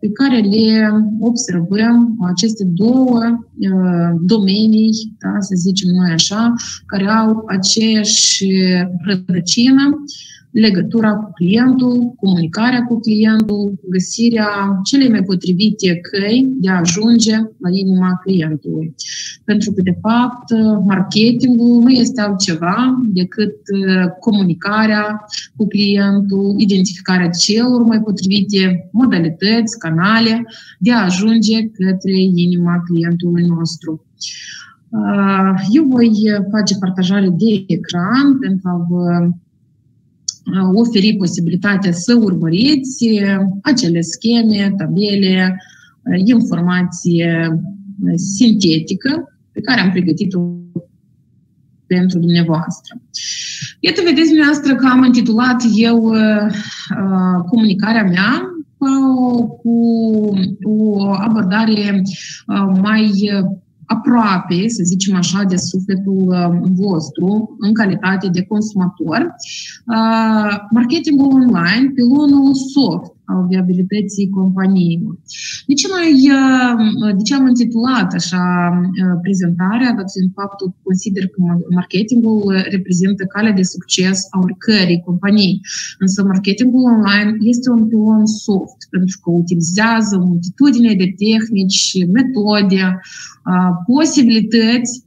pe care le observăm aceste două uh, domenii, da, să zicem noi așa, care au aceeași rădăcină legătura cu clientul, comunicarea cu clientul, găsirea celei mai potrivite căi de a ajunge la inima clientului. Pentru că, de fapt, marketingul nu este altceva decât uh, comunicarea cu clientul, identificarea celor mai potrivite modalități, canale de a ajunge către inima clientului nostru. Uh, eu voi face partajare de ecran pentru a vă oferi posibilitatea să urmăriți acele scheme, tabele, informație sintetică pe care am pregătit-o pentru dumneavoastră. Iată, vedeți dumneavoastră că am intitulat eu uh, comunicarea mea uh, cu o abordare uh, mai aproape, să zicem așa, de sufletul uh, vostru în calitate de consumator, uh, marketingul online, pilonul soft al viabilității companiilor. De ce, noi, uh, de ce am intitulat așa prezentarea, dat fiind faptul că consider că marketingul reprezintă calea de succes a oricărei companii. Însă marketingul online este un pilon soft, pentru că utilizează o multitudine de tehnici, metode, posibilități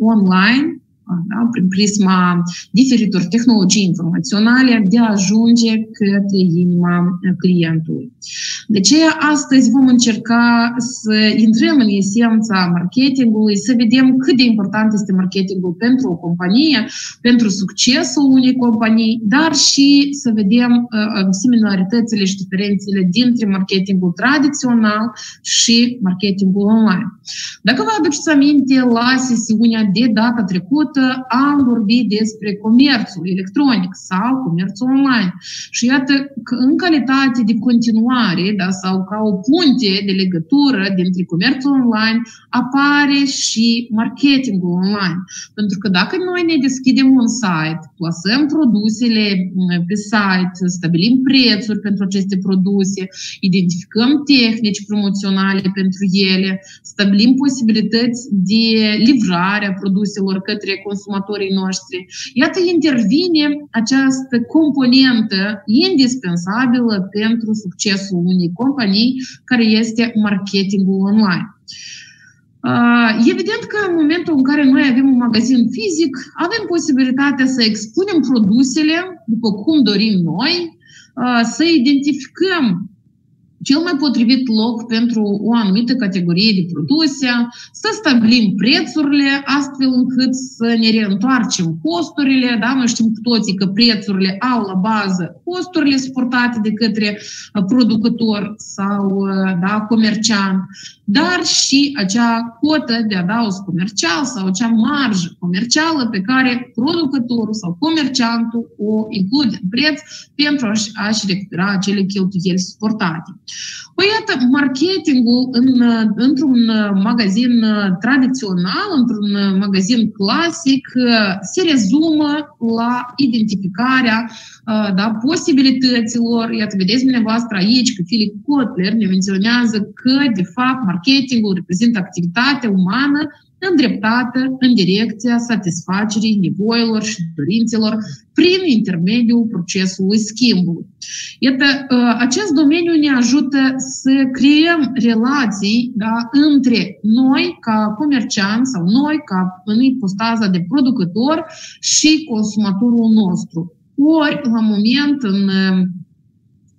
online da, prin prisma diferitor tehnologii informaționale de a ajunge către inima clientului. De ce astăzi vom încerca să intrăm în esența marketingului, să vedem cât de important este marketingul pentru o companie, pentru succesul unei companii, dar și să vedem uh, similaritățile și diferențele dintre marketingul tradițional și marketingul online. Dacă vă aduceți aminte, la sesiunea de data trecută, am vorbit despre comerțul electronic sau comerțul online. Și iată că în calitate de continuare da, sau ca o punte de legătură dintre comerțul online apare și marketingul online. Pentru că dacă noi ne deschidem un site, plasăm produsele mm, pe site, stabilim prețuri pentru aceste produse, identificăm tehnici promoționale pentru ele, stabilim posibilități de livrare a produselor către consumatorii noștri. Iată, intervine această componentă indispensabilă pentru succesul unei companii, care este marketingul online. Evident că în momentul în care noi avem un magazin fizic, avem posibilitatea să expunem produsele după cum dorim noi, să identificăm cel mai potrivit loc pentru o anumită categorie de produse, să stabilim prețurile astfel încât să ne reîntoarcem costurile. Da? Noi știm cu toții că prețurile au la bază costurile suportate de către producător sau da, comerciant, dar și acea cotă de adaos comercial sau acea marjă comercială pe care producătorul sau comerciantul o include în preț pentru a-și recupera acele cheltuieli suportate. Păi iată, marketingul în, într-un magazin tradițional, într-un magazin clasic, se rezumă la identificarea da, posibilităților. Iată, vedeți dumneavoastră aici că Philip Kotler ne menționează că, de fapt, marketingul reprezintă activitatea umană îndreptată în direcția satisfacerii nevoilor și dorințelor prin intermediul procesului schimbului. Iată, acest domeniu ne ajută să creăm relații da, între noi ca comercianți sau noi ca în ipostaza de producător și consumatorul nostru. Ori, la moment, în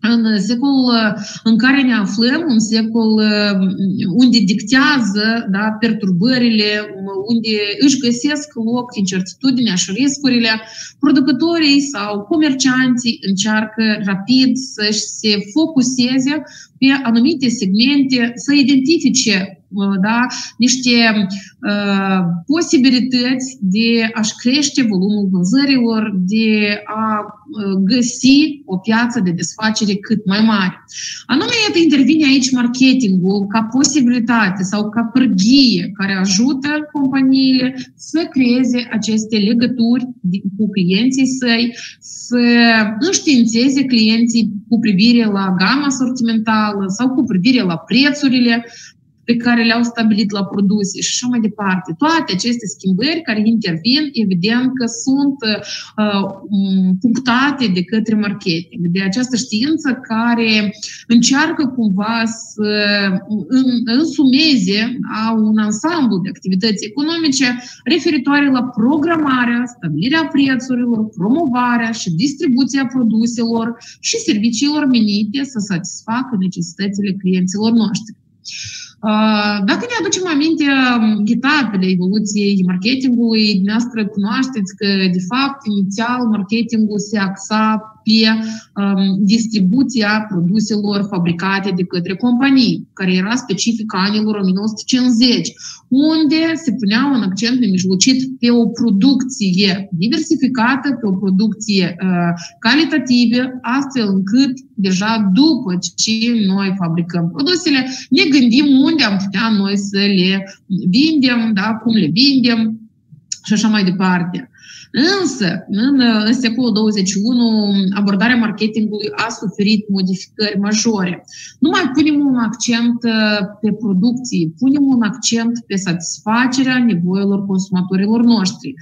în secolul în care ne aflăm, un secol unde dictează da, perturbările, unde își găsesc loc incertitudinea și riscurile, producătorii sau comercianții încearcă rapid să se focuseze pe anumite segmente, să identifice da, niște uh, posibilități de a-și crește volumul vânzărilor, de a uh, găsi o piață de desfacere cât mai mare. Anume, iată, intervine aici marketingul ca posibilitate sau ca pârghie care ajută companiile să creeze aceste legături cu clienții săi, să înștiințeze clienții cu privire la gama sortimentală sau cu privire la prețurile pe care le-au stabilit la produse și așa mai departe. Toate aceste schimbări care intervin, evident că sunt uh, punctate de către marketing, de această știință care încearcă cumva să însumeze a un ansamblu de activități economice referitoare la programarea, stabilirea prețurilor, promovarea și distribuția produselor și serviciilor menite să satisfacă necesitățile clienților noștri. Dacă ne aducem aminte etapele evoluției marketingului, dumneavoastră cunoașteți că, de fapt, inițial marketingul se axa pe um, distribuția produselor fabricate de către companii, care era specific anilor 1950, unde se punea un accent nemijlocit pe o producție diversificată, pe o producție uh, calitativă, astfel încât deja după ce noi fabricăm produsele, ne gândim unde am putea noi să le vindem, da, cum le vindem și așa mai departe. Însă, în, în secolul 21, abordarea marketingului a suferit modificări majore. Nu mai punem un accent uh, pe producție, punem un accent pe satisfacerea nevoilor consumatorilor noștri.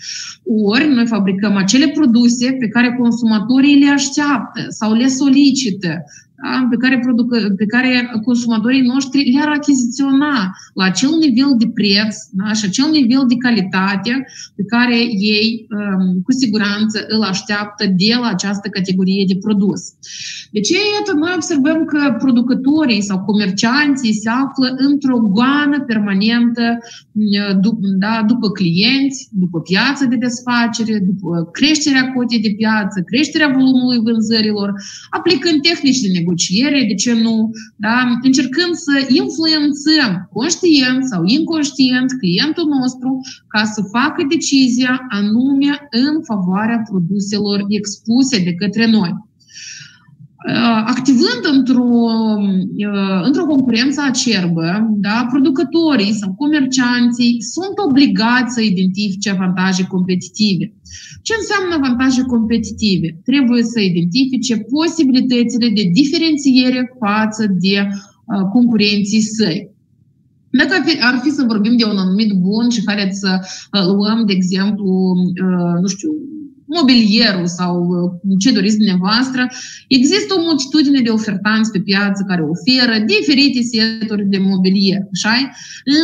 Ori noi fabricăm acele produse pe care consumatorii le așteaptă sau le solicită da, pe, care produc, pe care consumatorii noștri le-ar achiziționa la acel nivel de preț da, și acel nivel de calitate pe care ei um, cu siguranță îl așteaptă de la această categorie de produs. De ce iată, noi observăm că producătorii sau comercianții se află într-o goană permanentă da, după clienți, după piață de desfacere, după creșterea cotei de piață, creșterea volumului vânzărilor, aplicând tehnici de negociere negociere, de ce nu, da? încercând să influențăm conștient sau inconștient clientul nostru ca să facă decizia anume în favoarea produselor expuse de către noi activând într-o, într-o concurență acerbă, da, producătorii sau comercianții sunt obligați să identifice avantaje competitive. Ce înseamnă avantaje competitive? Trebuie să identifice posibilitățile de diferențiere față de uh, concurenții săi. Dacă ar fi să vorbim de un anumit bun și haideți să luăm, de exemplu, nu știu, mobilierul sau ce doriți dumneavoastră, există o multitudine de ofertanți pe piață care oferă diferite seturi de mobilier. Așa?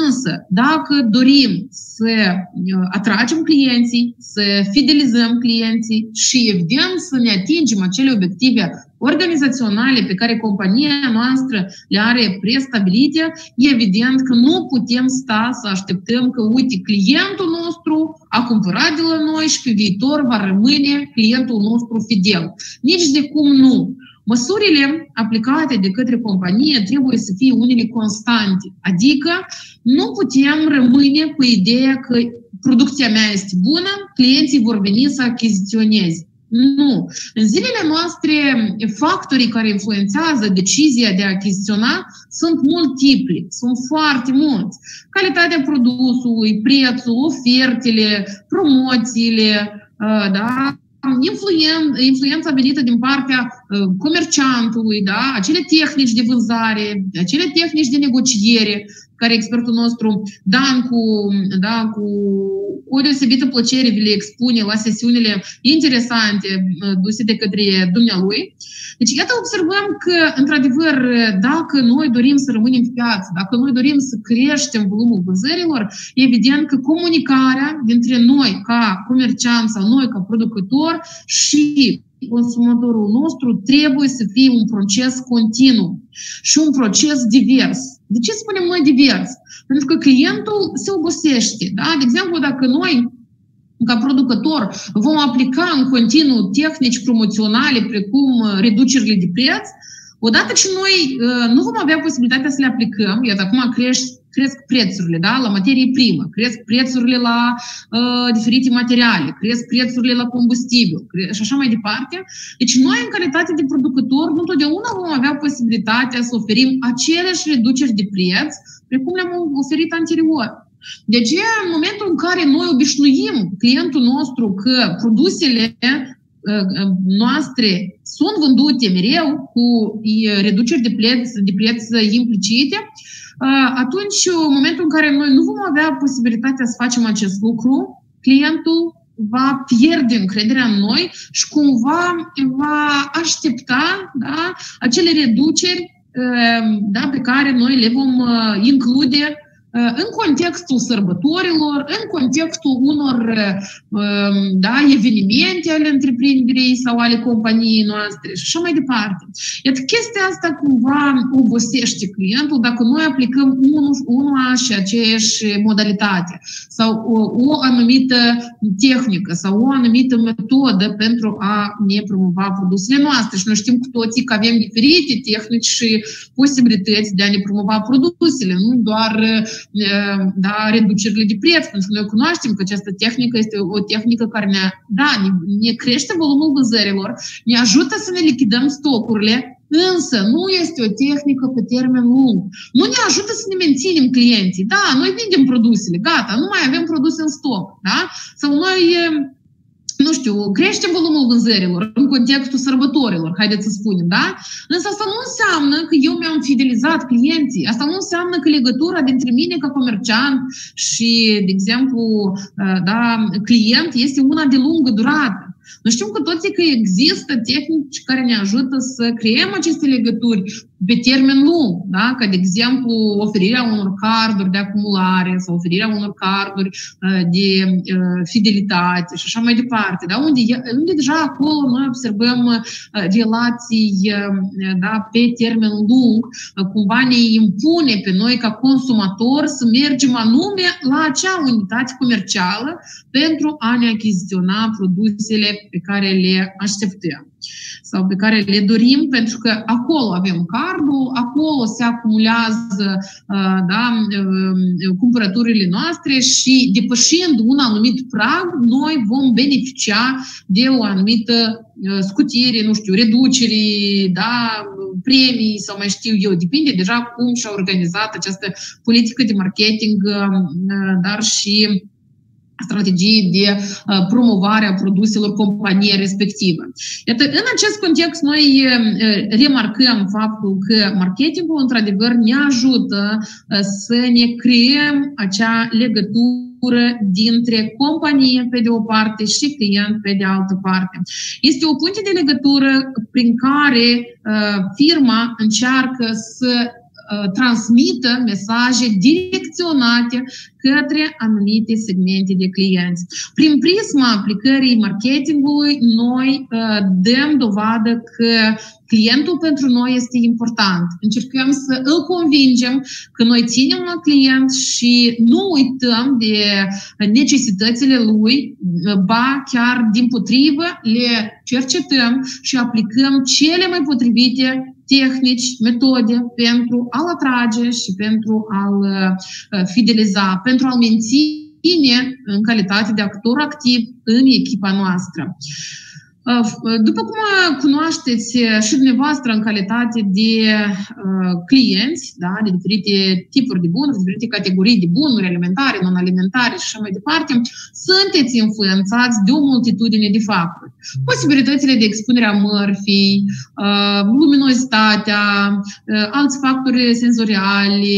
Însă, dacă dorim să atragem clienții, să fidelizăm clienții și, evident, să ne atingem acele obiective organizaționale pe care compania noastră le are prestabilite, evident că nu putem sta să așteptăm că, uite, clientul nostru a cumpărat de la noi și pe viitor va rămâne clientul nostru fidel. Nici de cum nu. Măsurile aplicate de către companie trebuie să fie unele constante, adică nu putem rămâne cu ideea că producția mea este bună, clienții vor veni să achiziționeze. Nu. În zilele noastre, factorii care influențează decizia de a achiziționa sunt multipli, sunt foarte mulți. Calitatea produsului, prețul, ofertele, promoțiile, da? Influenț, influența venită din partea comerciantului, da? acele tehnici de vânzare, acele tehnici de negociere, care expertul nostru Dan cu, da, cu o deosebită plăcere vi le expune la sesiunile interesante duse de către dumnealui. Deci, iată, observăm că, într-adevăr, dacă noi dorim să rămânem pe piață, dacă noi dorim să creștem volumul vânzărilor, evident că comunicarea dintre noi ca comerciant sau noi ca producător și consumatorul nostru trebuie să fie un proces continuu și un proces divers. De ce spunem noi divers? Pentru că clientul se obosește. Da? De exemplu, dacă noi ca producător vom aplica în continuu tehnici promoționale precum reducerile de preț, odată ce noi nu vom avea posibilitatea să le aplicăm, iată acum crești cresc prețurile da, la materie primă, cresc prețurile la uh, diferite materiale, cresc prețurile la combustibil. Cre- și așa mai departe. Deci noi, în calitate de producător, nu totdeauna vom avea posibilitatea să oferim aceleași reduceri de preț precum le-am oferit anterior. Deci, în momentul în care noi obișnuim clientul nostru că produsele noastre sunt vândute mereu cu reduceri de preț, de preț implicite, atunci, în momentul în care noi nu vom avea posibilitatea să facem acest lucru, clientul va pierde încrederea în noi și cumva va aștepta da, acele reduceri da, pe care noi le vom include în contextul sărbătorilor, în contextul unor da, evenimente ale întreprinderii sau ale companiei noastre și așa mai departe. Iată, chestia asta cumva obosește clientul dacă noi aplicăm una și aceeași modalitate sau o, o anumită tehnică sau o anumită metodă pentru a ne promova produsele noastre. Și noi știm cu toții că avem diferite tehnici și posibilități de a ne promova produsele, nu doar da, reducerile de preț, pentru că noi cunoaștem că această tehnică este o tehnică care ne, da, ne, ne crește volumul vânzărilor, ne ajută să ne lichidăm stocurile, Însă nu este o tehnică pe termen lung. Nu ne ajută să ne menținem clienții. Da, noi vindem produsele, gata, nu mai avem produse în stoc. Da? Sau noi nu știu, crește volumul vânzărilor în contextul sărbătorilor, haideți să spunem, da? Însă asta nu înseamnă că eu mi-am fidelizat clienții. Asta nu înseamnă că legătura dintre mine ca comerciant și, de exemplu, da, client este una de lungă durată. Noi știm cu toții că există tehnici care ne ajută să creăm aceste legături pe termen lung, da? ca de exemplu oferirea unor carduri de acumulare sau oferirea unor carduri uh, de uh, fidelitate și așa mai departe, da? unde, unde deja acolo noi observăm uh, relații da? pe termen lung, cumva ne impune pe noi ca consumator să mergem anume la acea unitate comercială pentru a ne achiziționa produsele pe care le așteptăm sau pe care le dorim, pentru că acolo avem cardul, acolo se acumulează da, cumpărăturile noastre și depășind un anumit prag, noi vom beneficia de o anumită scutire, nu știu, reduceri, da, premii sau mai știu eu, depinde deja cum și-a organizat această politică de marketing, dar și strategii de promovare a produselor companiei respective. Iată, în acest context, noi remarcăm faptul că marketingul, într-adevăr, ne ajută să ne creăm acea legătură dintre companie pe de o parte și client pe de altă parte. Este o punte de legătură prin care firma încearcă să transmită mesaje direcționate către anumite segmente de clienți. Prin prisma aplicării marketingului, noi dăm dovadă că clientul pentru noi este important. Încercăm să îl convingem că noi ținem la client și nu uităm de necesitățile lui, ba chiar din potrivă le cercetăm și aplicăm cele mai potrivite tehnici, metode pentru a-l atrage și pentru a-l fideliza, pentru a-l menține în calitate de actor activ în echipa noastră. După cum cunoașteți și dumneavoastră în calitate de clienți, da, de diferite tipuri de bunuri, de diferite categorii de bunuri alimentare, non-alimentare și așa mai departe, sunteți influențați de o multitudine de factori. Posibilitățile de expunere a mărfii, luminozitatea, alți factori senzoriale,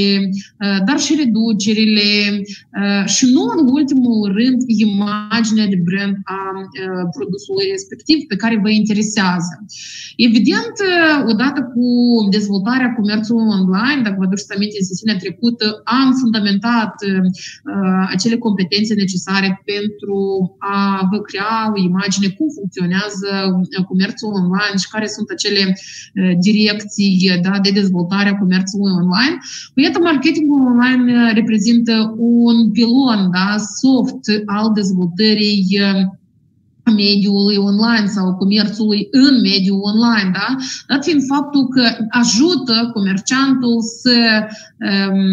dar și reducerile și nu în ultimul rând imaginea de brand a produsului respectiv pe care vă interesează. Evident, odată cu dezvoltarea comerțului online, dacă vă aduceți aminte, în sesiunea trecută, am fundamentat uh, acele competențe necesare pentru a vă crea o imagine cum funcționează comerțul online și care sunt acele uh, direcții da, de dezvoltare a comerțului online. Păi, iată, marketingul online reprezintă un pilon da, soft al dezvoltării mediului online sau comerțului în mediul online, da? dat fiind faptul că ajută comerciantul să um,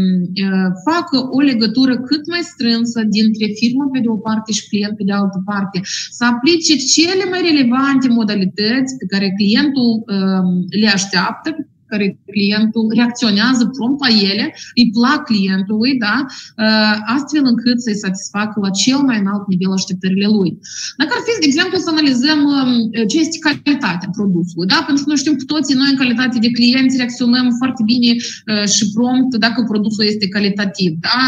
facă o legătură cât mai strânsă dintre firmă pe de o parte și client pe de altă parte, să aplice cele mai relevante modalități pe care clientul um, le așteaptă, care clientul reacționează prompt la ele, îi plac clientului, da? Uh, astfel încât să-i satisfacă la cel mai înalt nivel așteptările lui. Dacă ar fi, de exemplu, să analizăm um, ce este calitatea produsului, da? pentru că noi știm cu toții, noi în calitate de clienți reacționăm foarte bine uh, și prompt dacă produsul este calitativ. Da?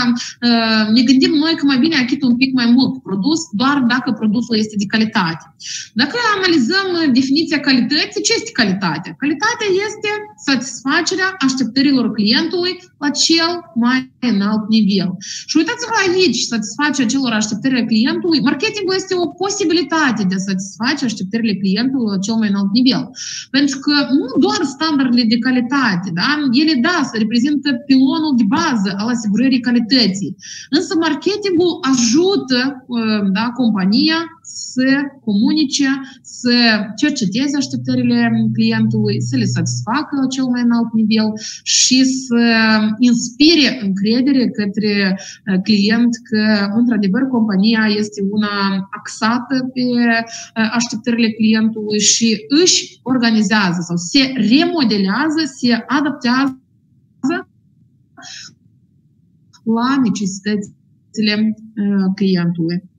Uh, ne gândim noi că mai bine achit un pic mai mult produs doar dacă produsul este de calitate. Dacă analizăm definiția calității, ce este calitatea? Calitatea este satisfacerea așteptărilor clientului la cel mai înalt nivel. Și uitați-vă aici, satisfacerea celor așteptările clientului, marketingul este o posibilitate de a satisface așteptările clientului la cel mai înalt nivel. Pentru că nu doar standardele de calitate, da? ele, da, se reprezintă pilonul de bază al asigurării calității. Însă marketingul ajută da, compania să comunice, să cerceteze așteptările clientului, să le satisfacă la cel mai înalt nivel și să inspire încredere către client că, într-adevăr, compania este una axată pe așteptările clientului și își organizează sau se remodelează, se adaptează la necesitățile clientului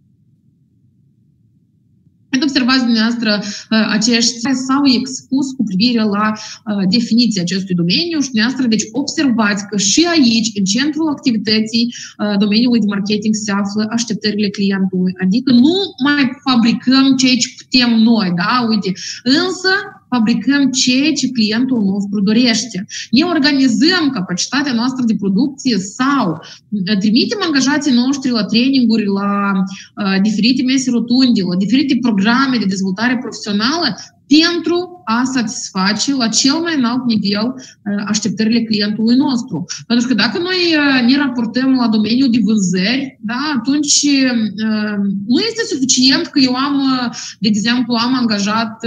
observați dumneavoastră acești s-au expus cu privire la definiția acestui domeniu și dumneavoastră, deci observați că și aici, în centrul activității domeniului de marketing se află așteptările clientului, adică nu mai fabricăm ceea ce putem noi, da, uite, însă fabricăm ceea ce clientul nostru dorește. Ne organizăm capacitatea noastră de producție sau trimitem angajații noștri la traininguri, la uh, diferite mese rotunde, la diferite programe de dezvoltare profesională pentru a satisface la cel mai înalt nivel așteptările clientului nostru. Pentru că dacă noi ne raportăm la domeniul de vânzări, da, atunci nu este suficient că eu am, de exemplu, am angajat,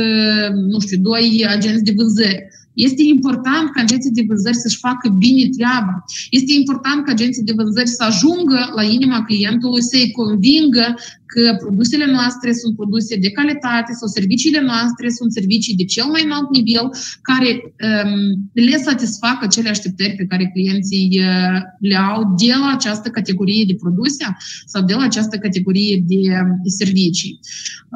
nu știu, doi agenți de vânzări. Este important ca agenții de vânzări să-și facă bine treaba. Este important ca agenții de vânzări să ajungă la inima clientului, să-i convingă că produsele noastre sunt produse de calitate sau serviciile noastre sunt servicii de cel mai înalt nivel care um, le satisfac acele așteptări pe care clienții uh, le au de la această categorie de produse sau de la această categorie de servicii.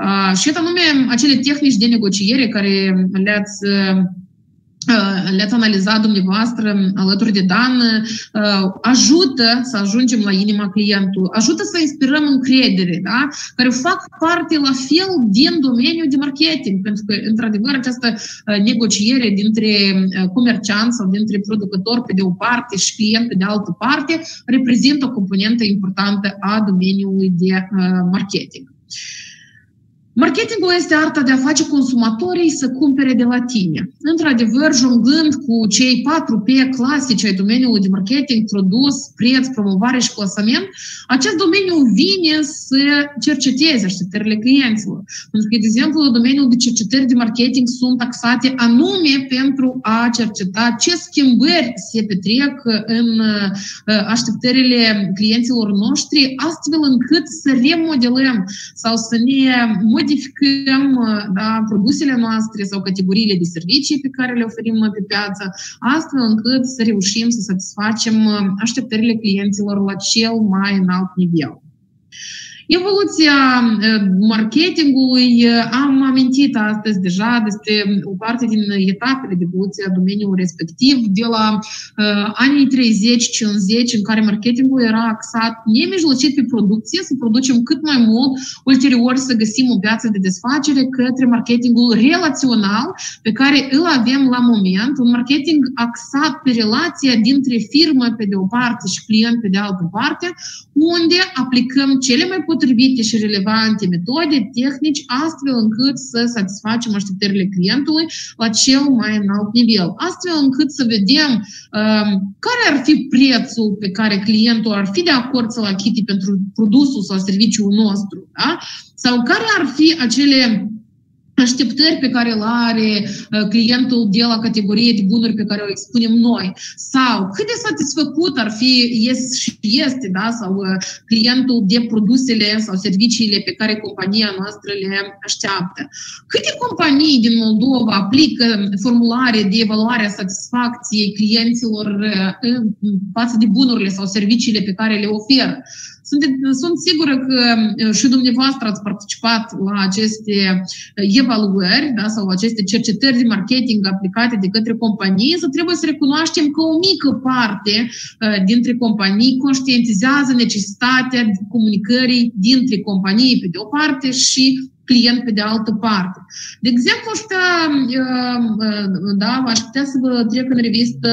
Uh, și anume acele tehnici de negociere care le-ați uh, le-ați analizat dumneavoastră alături de Dan, ajută să ajungem la inima clientului, ajută să inspirăm încredere, da? care fac parte la fel din domeniul de marketing, pentru că, într-adevăr, această negociere dintre comerciant sau dintre producător pe de o parte și client pe de altă parte reprezintă o componentă importantă a domeniului de marketing. Marketingul este arta de a face consumatorii să cumpere de la tine. Într-adevăr, jonglând cu cei 4 P clasici ai domeniului de marketing, produs, preț, promovare și clasament, acest domeniu vine să cerceteze așteptările clienților. Pentru că, de exemplu, domeniul de cercetări de marketing sunt taxate anume pentru a cerceta ce schimbări se petrec în așteptările clienților noștri, astfel încât să remodelăm sau să ne modificăm modificăm da, produsele noastre sau categoriile de servicii pe care le oferim pe piață, astfel încât să reușim să satisfacem așteptările clienților la cel mai înalt nivel. Evoluția marketingului, am amintit astăzi deja despre o parte din etapele de evoluție a domeniului respectiv, de la uh, anii 30-50, în care marketingul era axat nemijlocit pe producție, să producem cât mai mult, ulterior să găsim o piață de desfacere către marketingul relațional pe care îl avem la moment, un marketing axat pe relația dintre firmă pe de o parte și client pe de altă parte, unde aplicăm cele mai potrivite și relevante metode, tehnici, astfel încât să satisfacem așteptările clientului la cel mai înalt nivel. Astfel încât să vedem um, care ar fi prețul pe care clientul ar fi de acord să-l achite pentru produsul sau serviciul nostru. Da? Sau care ar fi acele așteptări pe care le are uh, clientul de la categorie de bunuri pe care o expunem noi sau cât de satisfăcut ar fi este și este, da, sau uh, clientul de produsele sau serviciile pe care compania noastră le așteaptă. Câte companii din Moldova aplică formulare de evaluare a satisfacției clienților uh, față de bunurile sau serviciile pe care le oferă? Sunt, sunt sigură că și dumneavoastră ați participat la aceste evaluări da, sau aceste cercetări de marketing aplicate de către companii, să trebuie să recunoaștem că o mică parte dintre companii conștientizează necesitatea comunicării dintre companii pe de o parte și client pe de altă parte. De exemplu, ăștia, uh, uh, da, aș putea să vă trec în revistă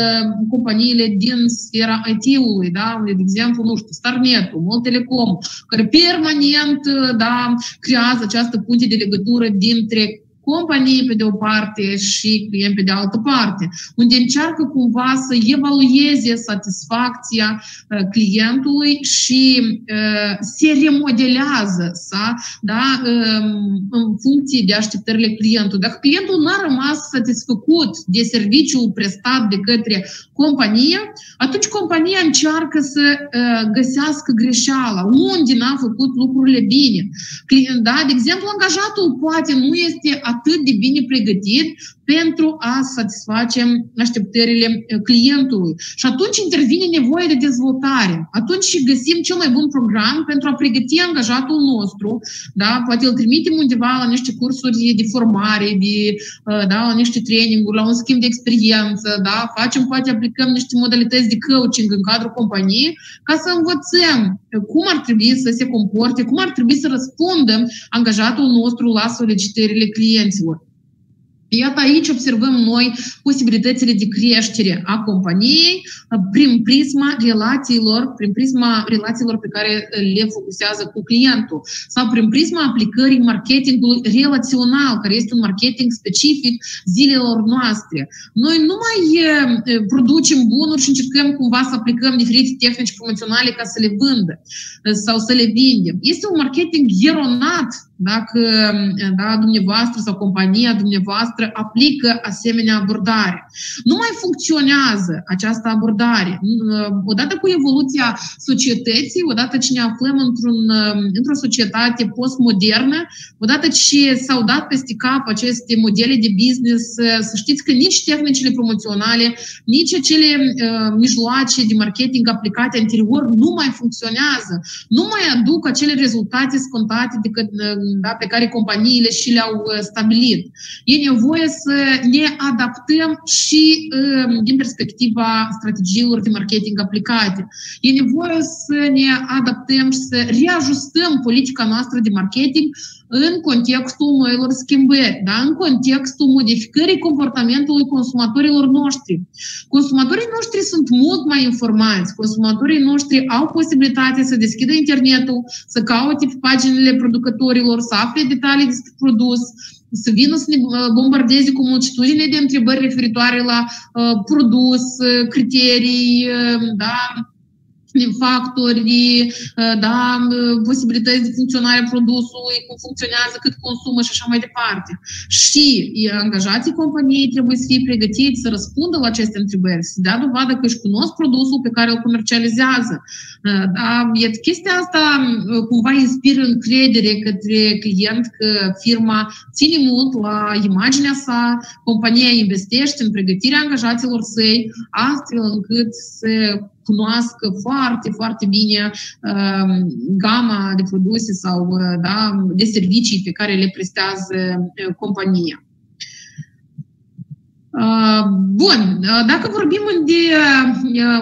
companiile din sfera IT-ului, da, de exemplu, nu știu, Starnet-ul, Moltelecom, care permanent, uh, da, creează această punte de legătură dintre companie pe de o parte și client pe de altă parte, unde încearcă cumva să evalueze satisfacția uh, clientului și uh, se remodelează sa, da, um, în funcție de așteptările clientului. Dacă clientul n-a rămas satisfăcut de serviciul prestat de către companie, atunci compania încearcă să uh, găsească greșeala, unde n-a făcut lucrurile bine. Da? De exemplu, angajatul poate nu este atât de bine pregătit pentru a satisface așteptările uh, clientului. Și atunci intervine nevoie de dezvoltare. Atunci găsim cel mai bun program pentru a pregăti angajatul nostru. Da? Poate îl trimitem undeva la niște cursuri de formare, de, uh, da? la niște traininguri, la un schimb de experiență. Da? Facem, poate aplicăm niște modalități de coaching în cadrul companiei ca să învățăm cum ar trebui să se comporte, cum ar trebui să răspundă angajatul nostru la solicitările clienților. Iată aici observăm noi posibilitățile de creștere a companiei prin prisma relațiilor, prin prisma relațiilor pe care le focusează cu clientul sau prin prisma aplicării marketingului relațional, care este un marketing specific zilelor noastre. Noi nu mai producem bunuri și încercăm cumva să aplicăm diferite tehnici promoționale ca să le vândă sau să le vindem. Este un marketing eronat dacă da, dumneavoastră sau compania dumneavoastră aplică asemenea abordare. Nu mai funcționează această abordare. Odată cu evoluția societății, odată ce ne aflăm într-un, într-o societate postmodernă, odată ce s-au dat peste cap aceste modele de business, să știți că nici tehnicile promoționale, nici acele uh, mijloace de marketing aplicate anterior nu mai funcționează, nu mai aduc acele rezultate scontate de, da, pe care companiile și le-au uh, stabilit. E nevoie să ne adaptăm și um, din perspectiva strategiilor de marketing aplicate. E nevoie să ne adaptăm și să reajustăm politica noastră de marketing în contextul noilor schimbări, da? în contextul modificării comportamentului consumatorilor noștri. Consumatorii noștri sunt mult mai informați, consumatorii noștri au posibilitatea să deschidă internetul, să caute pe paginile producătorilor, să afle detalii despre produs, să vină să ne bombardeze cu multitudine de întrebări referitoare la uh, produs, criterii, uh, da, factori, da, posibilități de funcționare a produsului, cum funcționează, cât consumă și așa mai departe. Și angajații companiei trebuie să fie pregătiți să răspundă la aceste întrebări, să dea dovadă că își cunosc produsul pe care îl comercializează. Da, chestia asta cumva inspiră încredere către client că firma ține mult la imaginea sa, compania investește în pregătirea angajaților săi, astfel încât să cunoască foarte, foarte bine uh, gama de produse sau uh, da, de servicii pe care le prestează uh, compania. Bun, dacă vorbim de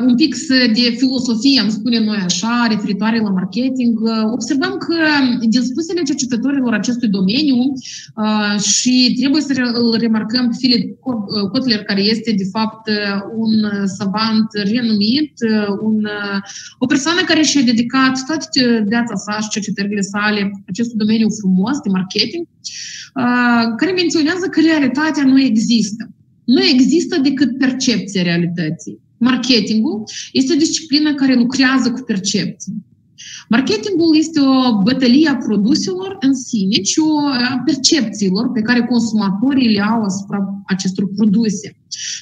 un pic de filosofie, am spune noi așa, referitoare la marketing, observăm că din spusele cercetătorilor acestui domeniu și trebuie să îl remarcăm pe Philip Kotler, care este de fapt un savant renumit, un, o persoană care și-a dedicat toată viața sa și cercetările sale acestui domeniu frumos de marketing, care menționează că realitatea nu există. Nu există decât percepția realității. Marketingul este o disciplină care lucrează cu percepții. Marketingul este o bătălie a produselor în sine, ci o a percepțiilor pe care consumatorii le au asupra acestor produse.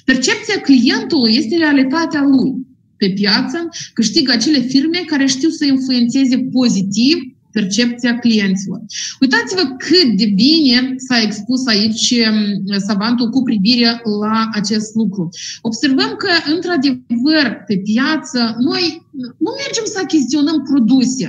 Percepția clientului este realitatea lui pe piață, câștigă acele firme care știu să influențeze pozitiv percepția clienților. Uitați-vă cât de bine s-a expus aici um, savantul cu privire la acest lucru. Observăm că, într-adevăr, pe piață, noi nu mergem să achiziționăm produse.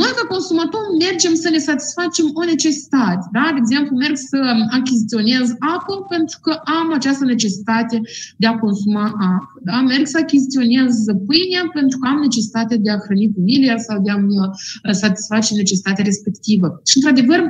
Noi, ca consumator, mergem să ne satisfacem o necesitate. Da? De exemplu, merg să achiziționez apă pentru că am această necesitate de a consuma apă. Da? Merg să achiziționez pâine pentru că am necesitate de a hrăni familia sau de a-mi uh, satisface necesitatea respectivă. Și, într-adevăr,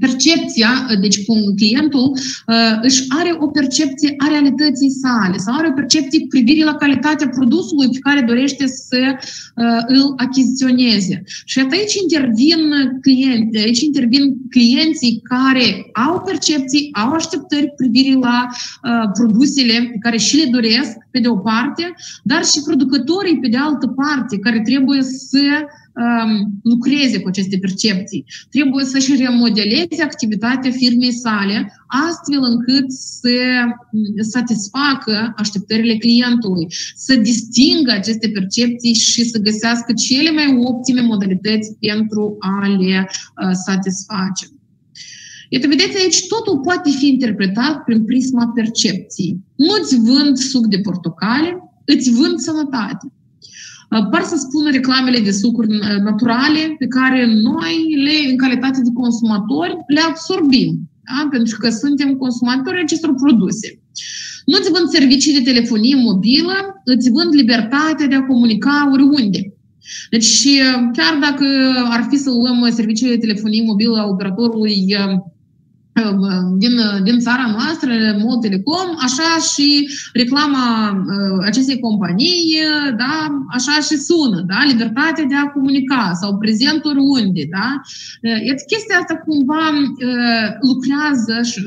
percepția, deci clientul uh, își are o percepție a realității sale sau are o percepție cu privire la calitatea produsului pe care dorește să uh, îl achiziționeze. Și aici intervin clienți, aici intervin clienții care au percepții, au așteptări cu privire la uh, produsele pe care și le doresc, pe de o parte, dar și producătorii, pe de altă parte, care trebuie să lucreze cu aceste percepții. Trebuie să-și remodeleze activitatea firmei sale astfel încât să satisfacă așteptările clientului, să distingă aceste percepții și să găsească cele mai optime modalități pentru a le satisface. Iată, vedeți aici, totul poate fi interpretat prin prisma percepției. Nu-ți vând suc de portocale, îți vând sănătate. Par să spună reclamele de sucuri naturale pe care noi, le, în calitate de consumatori, le absorbim. Da? Pentru că suntem consumatori acestor produse. Nu îți vând servicii de telefonie mobilă, îți vând libertatea de a comunica oriunde. Deci, chiar dacă ar fi să luăm serviciile de telefonie mobilă a operatorului din, din țara noastră, Mol Telecom, așa și reclama acestei companii, da, așa și sună, da, libertatea de a comunica sau prezent oriunde, da. Iată, chestia asta cumva lucrează și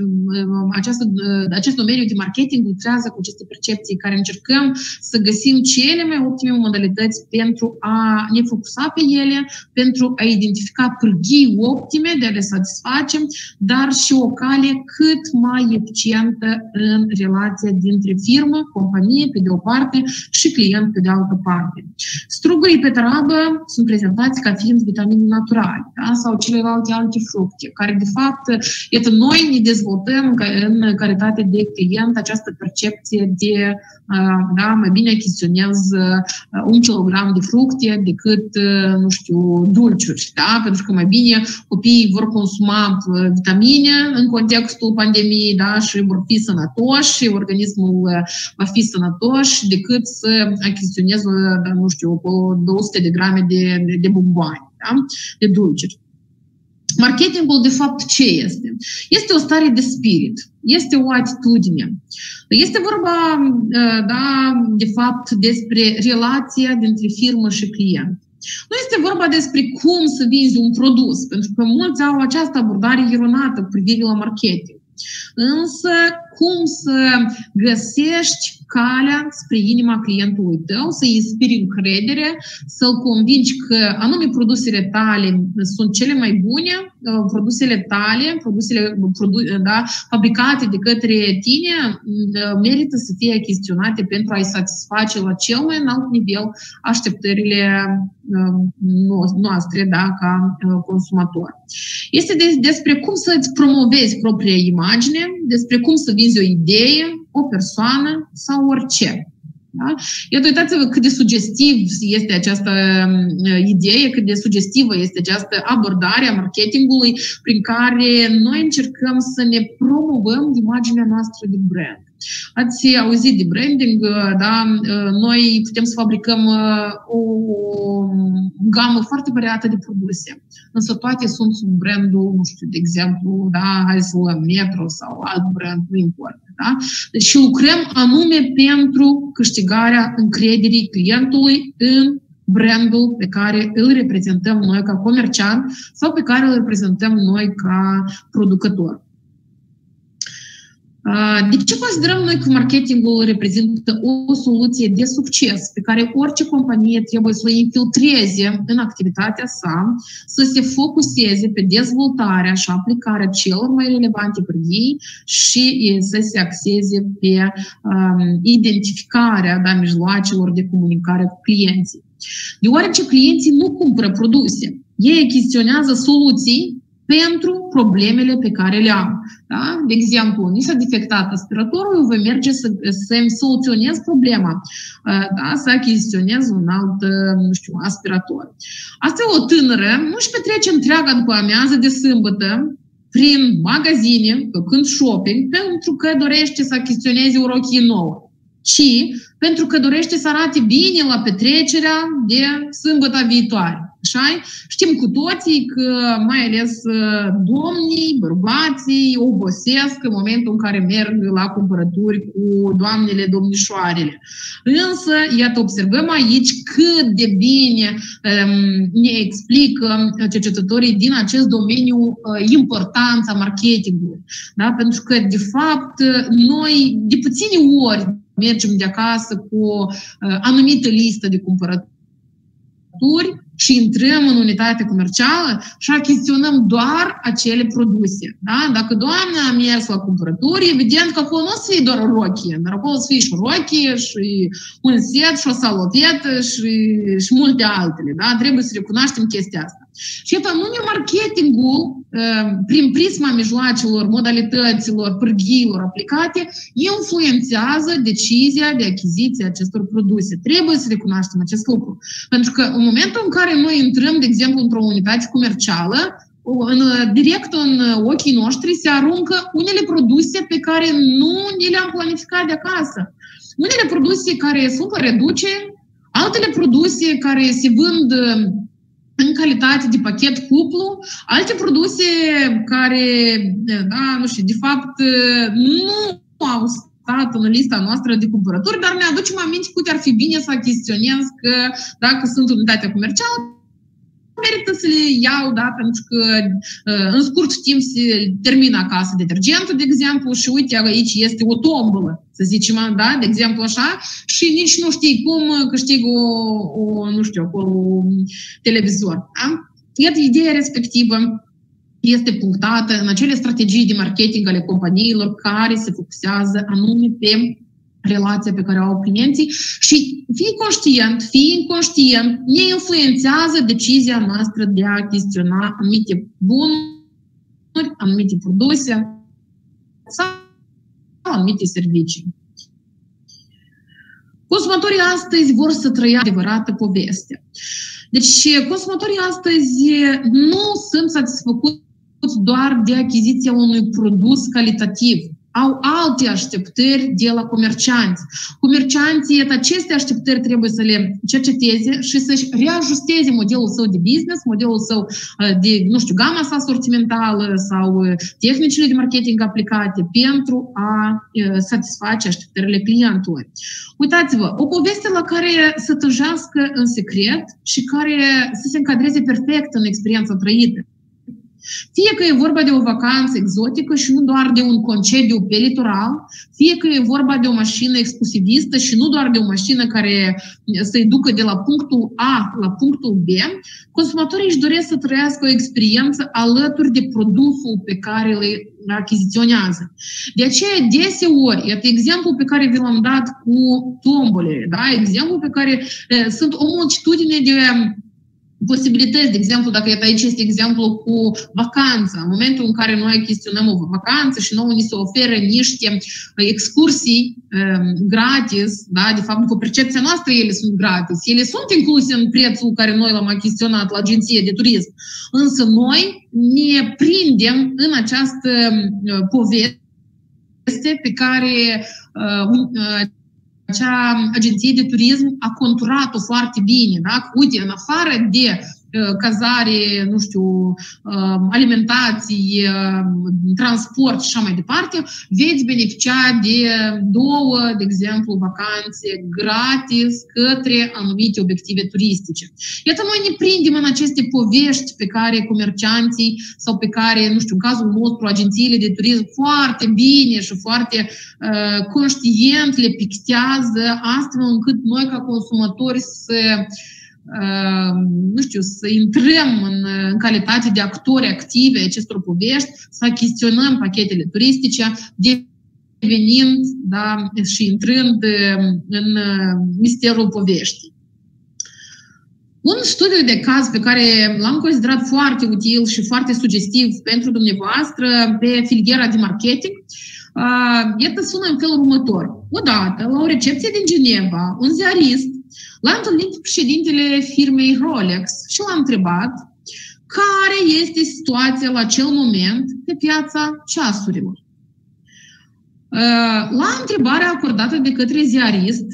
această, acest domeniu de marketing lucrează cu aceste percepții care încercăm să găsim cele mai optime modalități pentru a ne focusa pe ele, pentru a identifica pârghii optime de a le satisface, dar și o cale cât mai eficientă în relația dintre firmă, companie, pe de o parte, și client, pe de altă parte. Strugurii pe tarabă sunt prezentați ca fiind vitamine naturale da? sau celelalte alte fructe, care, de fapt, iată, noi ne dezvoltăm în calitate de client această percepție de da, mai bine achiziționez un kilogram de fructe decât, nu știu, dulciuri, da? pentru că mai bine copiii vor consuma vitamine în contextul pandemiei da? și vor fi sănătoși și organismul va fi sănătos decât să achiziționez, nu știu, 200 de grame de, de, de bomboane, da? de dulciuri. Marketingul, de fapt, ce este? Este o stare de spirit, este o atitudine. Este vorba, da, de fapt, despre relația dintre firmă și client. Nu este vorba despre cum să vinzi un produs, pentru că mulți au această abordare eronată cu privire la marketing. Însă, cum să găsești calea spre inima clientului tău, să inspiri încredere, să-l convingi că anume produsele tale sunt cele mai bune, uh, produsele tale, produsele produ da, fabricate de către tine, uh, merită să fie achiziționate pentru a-i satisface la cel mai înalt nivel așteptările uh, noastre da, ca consumator. Este despre cum să-ți promovezi propria imagine, despre cum să vinzi o idee, o persoană sau orice. Da? Iată, uitați-vă cât de sugestiv este această uh, idee, cât de sugestivă este această abordare a marketingului prin care noi încercăm să ne promovăm imaginea noastră de brand. Ați auzit de branding, da? Noi putem să fabricăm o gamă foarte variată de produse, însă toate sunt sub brandul, nu știu, de exemplu, da, hai să luăm Metro sau alt brand, nu importă. Da? Deci lucrăm anume pentru câștigarea încrederii clientului în brandul pe care îl reprezentăm noi ca comerciant sau pe care îl reprezentăm noi ca producător. De ce considerăm noi că marketingul reprezintă o soluție de succes pe care orice companie trebuie să o infiltreze în activitatea sa, să se focuseze pe dezvoltarea și aplicarea celor mai relevante pârghii și să se axeze pe um, identificarea da, mijloacelor de comunicare cu clienții. Deoarece clienții nu cumpără produse, ei achiziționează soluții pentru problemele pe care le am. Da? De exemplu, ni s-a defectat aspiratorul, eu voi merge să, să-mi soluționez problema, da? să achiziționez un alt, nu știu, aspirator. Asta e o tânără, nu își petrece întreaga după amiază de sâmbătă prin magazine, făcând shopping, pentru că dorește să achiziționeze o rochie nouă ci pentru că dorește să arate bine la petrecerea de sâmbătă viitoare. Așa? Știm cu toții că mai ales uh, domnii, bărbații obosesc în momentul în care merg la cumpărături cu doamnele, domnișoarele. Însă, iată, observăm aici cât de bine um, ne explică cercetătorii din acest domeniu uh, importanța marketingului. Da? Pentru că, de fapt, noi de puține ori mergem de acasă cu o uh, anumită listă de cumpărături și intrăm în unitatea comercială și achiziționăm doar acele produse. Da? Dacă doamna a mers la cumpărături, evident că acolo nu o să fie doar o rochie, dar acolo o să fie și o rochie, și un set, și o salotetă, și, și multe altele. Da? Trebuie să recunoaștem chestia asta. Și anume marketingul, prin prisma mijloacelor, modalităților, pârghiilor aplicate, influențează decizia de achiziție acestor produse. Trebuie să recunoaștem acest lucru. Pentru că în momentul în care noi intrăm, de exemplu, într-o unitate comercială, în, direct în ochii noștri se aruncă unele produse pe care nu ni le-am planificat de acasă. Unele produse care sunt la reduce, altele produse care se vând în calitate de pachet cuplu, alte produse care, da, nu știu, de fapt nu au stat în lista noastră de cumpărături, dar ne aducem aminte cât ar fi bine să achiziționez că dacă sunt unitatea comercială, merită să le iau, da, pentru că în scurt timp se termină acasă detergentul, de exemplu, și uite, aici este o tombolă, să zicem, da, de exemplu așa, și nici nu știi cum câștig o, o nu știu, acolo, televizor. Da? Iată, ideea respectivă este punctată în acele strategii de marketing ale companiilor care se focusează anume pe relația pe care o au clienții și fii conștient, fii inconștient, ne influențează decizia noastră de a achiziționa anumite bunuri, anumite produse sau anumite servicii. Consumatorii astăzi vor să trăia adevărată poveste. Deci, consumatorii astăzi nu sunt satisfăcuți doar de achiziția unui produs calitativ, au alte așteptări de la comercianți. Comercianții, aceste așteptări trebuie să le cerceteze și să-și reajusteze modelul său de business, modelul său de, nu știu, gama sa sortimentală sau tehnicile de marketing aplicate pentru a satisface așteptările clientului. Uitați-vă, o poveste la care să tăjească în secret și care să se încadreze perfect în experiența trăită. Fie că e vorba de o vacanță exotică și nu doar de un concediu pe litoral, fie că e vorba de o mașină exclusivistă și nu doar de o mașină care să-i ducă de la punctul A la punctul B, consumatorii își doresc să trăiască o experiență alături de produsul pe care le achiziționează. De aceea, deseori, iată exemplu pe care vi l-am dat cu tombole, da? exemplu pe care e, sunt o multitudine de posibilități, de exemplu, dacă e aici este exemplu cu vacanța, în momentul în care noi chestionăm o vacanță și nouă ni se oferă niște excursii um, gratis, da? de fapt, după percepția noastră, ele sunt gratis, ele sunt incluse în prețul care noi l-am achiziționat la agenție de turism, însă noi ne prindem în această poveste pe care uh, uh, acea agenție de turism a conturat-o foarte bine. Da? Uite, în afară de cazare, nu știu, alimentație, transport și așa mai departe, veți beneficia de două, de exemplu, vacanțe gratis către anumite obiective turistice. Iată, noi ne prindem în aceste povești pe care comercianții sau pe care, nu știu, în cazul nostru, agențiile de turism foarte bine și foarte uh, conștient le pictează astfel încât noi ca consumatori să uh, nu știu, să intrăm în, în calitate de actori active acestor povești, să achiziționăm pachetele turistice, devenind da, și intrând în misterul poveștii. Un studiu de caz pe care l-am considerat foarte util și foarte sugestiv pentru dumneavoastră pe filiera de marketing, iată sună în felul următor. Odată, la o recepție din Geneva, un ziarist l-a întâlnit președintele firmei Rolex și l-a întrebat care este situația la acel moment pe piața ceasurilor. La întrebarea acordată de către ziarist,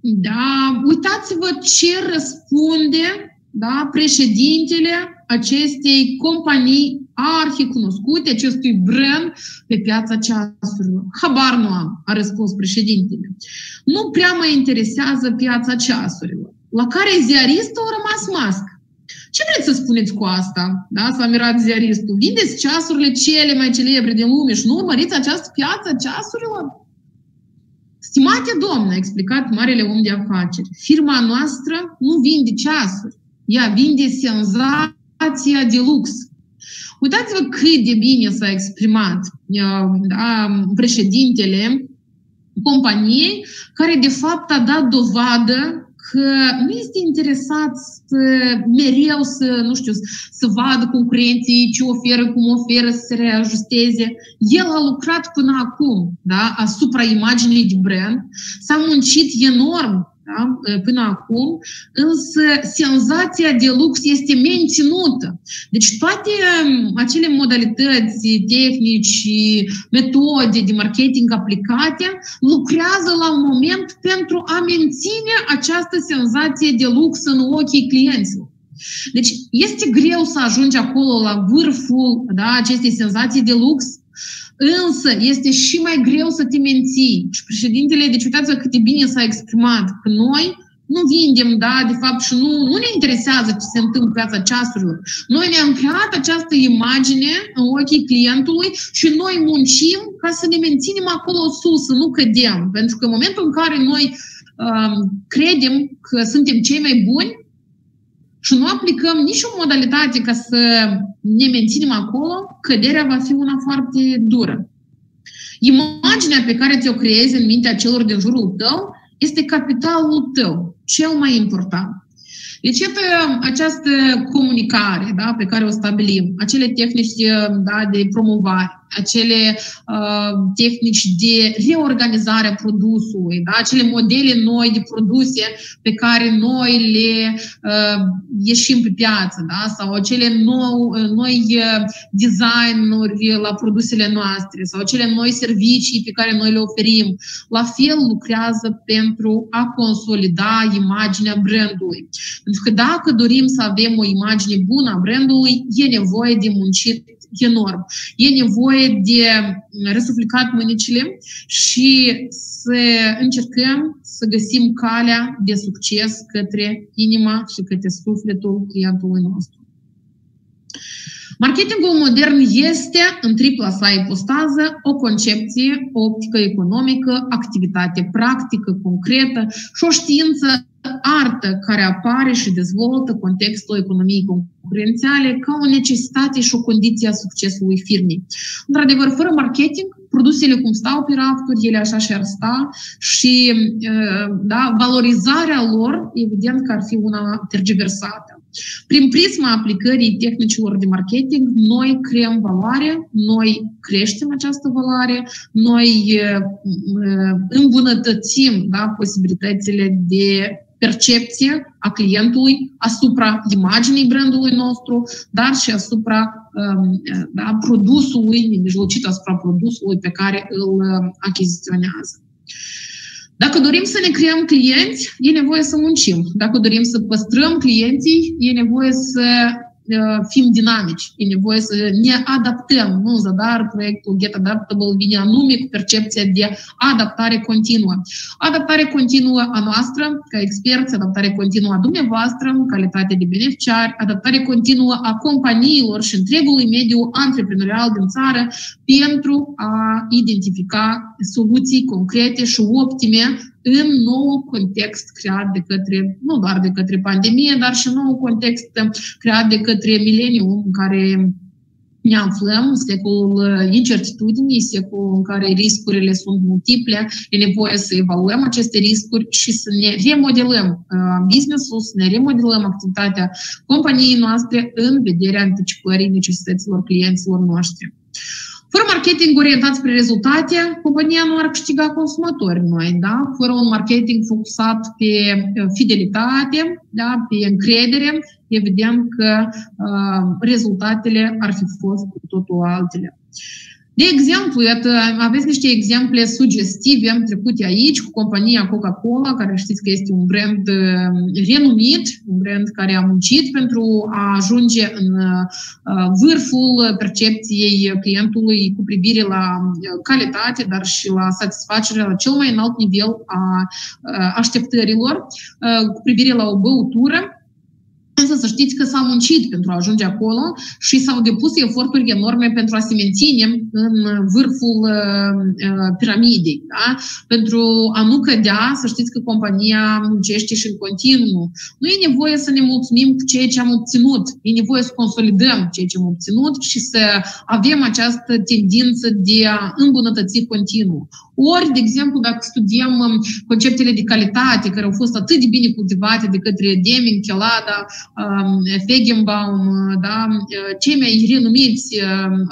da, uitați-vă ce răspunde da, președintele acestei companii arhicunoscute, acestui brand pe piața ceasurilor. Habar nu am, a răspuns președintele. Nu prea mă interesează piața ceasurilor. La care ziaristul a rămas mască. Ce vreți să spuneți cu asta? Da? S-a mirat ziaristul. Vindeți ceasurile cele mai celebre din lume și nu urmăriți această piață ceasurilor? Stimate domn, a explicat marele om de afaceri, firma noastră nu vinde ceasuri, ea vinde senzația de lux. Uitați-vă cât de bine s-a exprimat da, președintele companiei, care de fapt a dat dovadă că nu este interesat să mereu să, nu știu, să vadă concurenții ce oferă, cum oferă, să se reajusteze. El a lucrat până acum da, asupra imaginii de brand, s-a muncit enorm da? până acum, însă senzația de lux este menținută. Deci toate acele modalități, tehnici, metode de marketing aplicate lucrează la un moment pentru a menține această senzație de lux în ochii clienților. Deci este greu să ajungi acolo la vârful da, acestei senzații de lux, Însă este și mai greu să te menții. Și președintele, deci uitați-vă cât de bine s-a exprimat, că noi nu vindem, da, de fapt, și nu, nu ne interesează ce se întâmplă pe piața ceasurilor. Noi ne-am creat această imagine în ochii clientului și noi muncim ca să ne menținem acolo sus, să nu cădem. Pentru că în momentul în care noi um, credem că suntem cei mai buni, și nu aplicăm nicio modalitate ca să ne menținem acolo, căderea va fi una foarte dură. Imaginea pe care ți-o creezi în mintea celor din jurul tău este capitalul tău, cel mai important. Deci, iată această comunicare da, pe care o stabilim, acele tehnici da, de promovare, acele uh, tehnici de reorganizare a produsului, da? acele modele noi de produse pe care noi le uh, ieșim pe piață, da? sau acele nou, noi uh, designuri la produsele noastre, sau acele noi servicii pe care noi le oferim, la fel lucrează pentru a consolida imaginea brandului. Pentru că dacă dorim să avem o imagine bună a brandului, e nevoie de muncit enorm. E nevoie de răsuflicat mânicile și să încercăm să găsim calea de succes către inima și către sufletul clientului nostru. Marketingul modern este, în tripla sa ipostază, o concepție, o optică economică, activitate practică, concretă și o știință artă care apare și dezvoltă contextul economiei concurențiale ca o necesitate și o condiție a succesului firmei. Într-adevăr, fără marketing, produsele cum stau pe rafturi, ele așa și ar sta și da, valorizarea lor, evident că ar fi una tergiversată. Prin prisma aplicării tehnicilor de marketing, noi creăm valoare, noi creștem această valoare, noi îmbunătățim da, posibilitățile de percepție a clientului asupra imaginii brandului nostru, dar și asupra da, produsului, nemijlocit asupra produsului pe care îl achiziționează. Dacă dorim să ne creăm clienți, e nevoie să muncim. Dacă dorim să păstrăm clienții, e nevoie să fim dinamici. E nevoie să ne adaptăm. Nu zadar proiectul Get Adaptable vine anume cu percepția de adaptare continuă. Adaptare continuă a noastră, ca experți, adaptare continuă a dumneavoastră, în calitate de beneficiari, adaptare continuă a companiilor și întregului mediu antreprenorial din țară pentru a identifica soluții concrete și optime în nou context creat de către, nu doar de către pandemie, dar și nou context creat de către mileniul în care ne aflăm, secolul incertitudinii, secolul în care riscurile sunt multiple, e nevoie să evaluăm aceste riscuri și să ne remodelăm business-ul, să ne remodelăm activitatea companiei noastre în vederea anticipării necesităților clienților noștri. Fără marketing orientat spre rezultate, compania nu ar câștiga consumatori noi, da? Fără un marketing focusat pe fidelitate, da? pe încredere, evident că uh, rezultatele ar fi fost cu totul altele. De exemplu, iată, aveți niște exemple sugestive trecute aici cu compania Coca-Cola, care știți că este un brand uh, renumit, un brand care a muncit pentru a ajunge în uh, vârful percepției clientului cu privire la uh, calitate, dar și la satisfacerea la cel mai înalt nivel a așteptărilor cu privire la o băutură Însă să știți că s-a muncit pentru a ajunge acolo și s-au depus eforturi enorme pentru a se menține în vârful uh, uh, piramidei. Da? Pentru a nu cădea, să știți că compania muncește și în continuu. Nu e nevoie să ne mulțumim cu ceea ce am obținut. E nevoie să consolidăm ceea ce am obținut și să avem această tendință de a îmbunătăți continuu. Ori, de exemplu, dacă studiem um, conceptele de calitate care au fost atât de bine cultivate de către Deming, Chelada, Feigenbaum, da, cei mai renumiți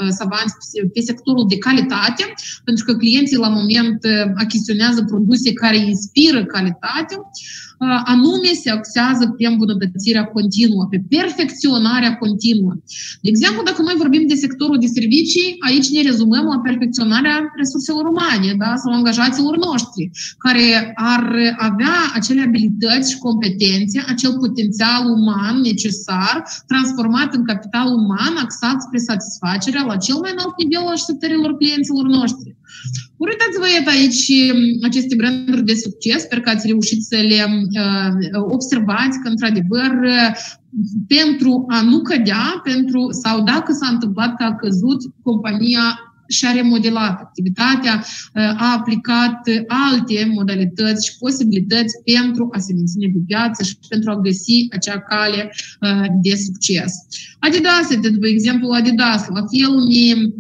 savanți pe sectorul de calitate, pentru că clienții la moment achiziționează produse care inspiră calitate, anume se axează pe îmbunătățirea continuă, pe perfecționarea continuă. De exemplu, dacă noi vorbim de sectorul de servicii, aici ne rezumăm la perfecționarea resurselor umane da, sau angajaților noștri, care ar avea acele abilități și competențe, acel potențial uman necesar, transformat în capital uman, axat spre satisfacerea la cel mai înalt nivel al așteptărilor clienților noștri. Uitați-vă aici aceste branduri de succes, sper că ați reușit să le uh, observați că, într-adevăr, pentru a nu cădea, pentru, sau dacă s-a întâmplat că a căzut, compania și-a remodelat activitatea, a aplicat alte modalități și posibilități pentru a se menține pe piață și pentru a găsi acea cale de succes. Adidas, de exemplu, Adidas, la fel ne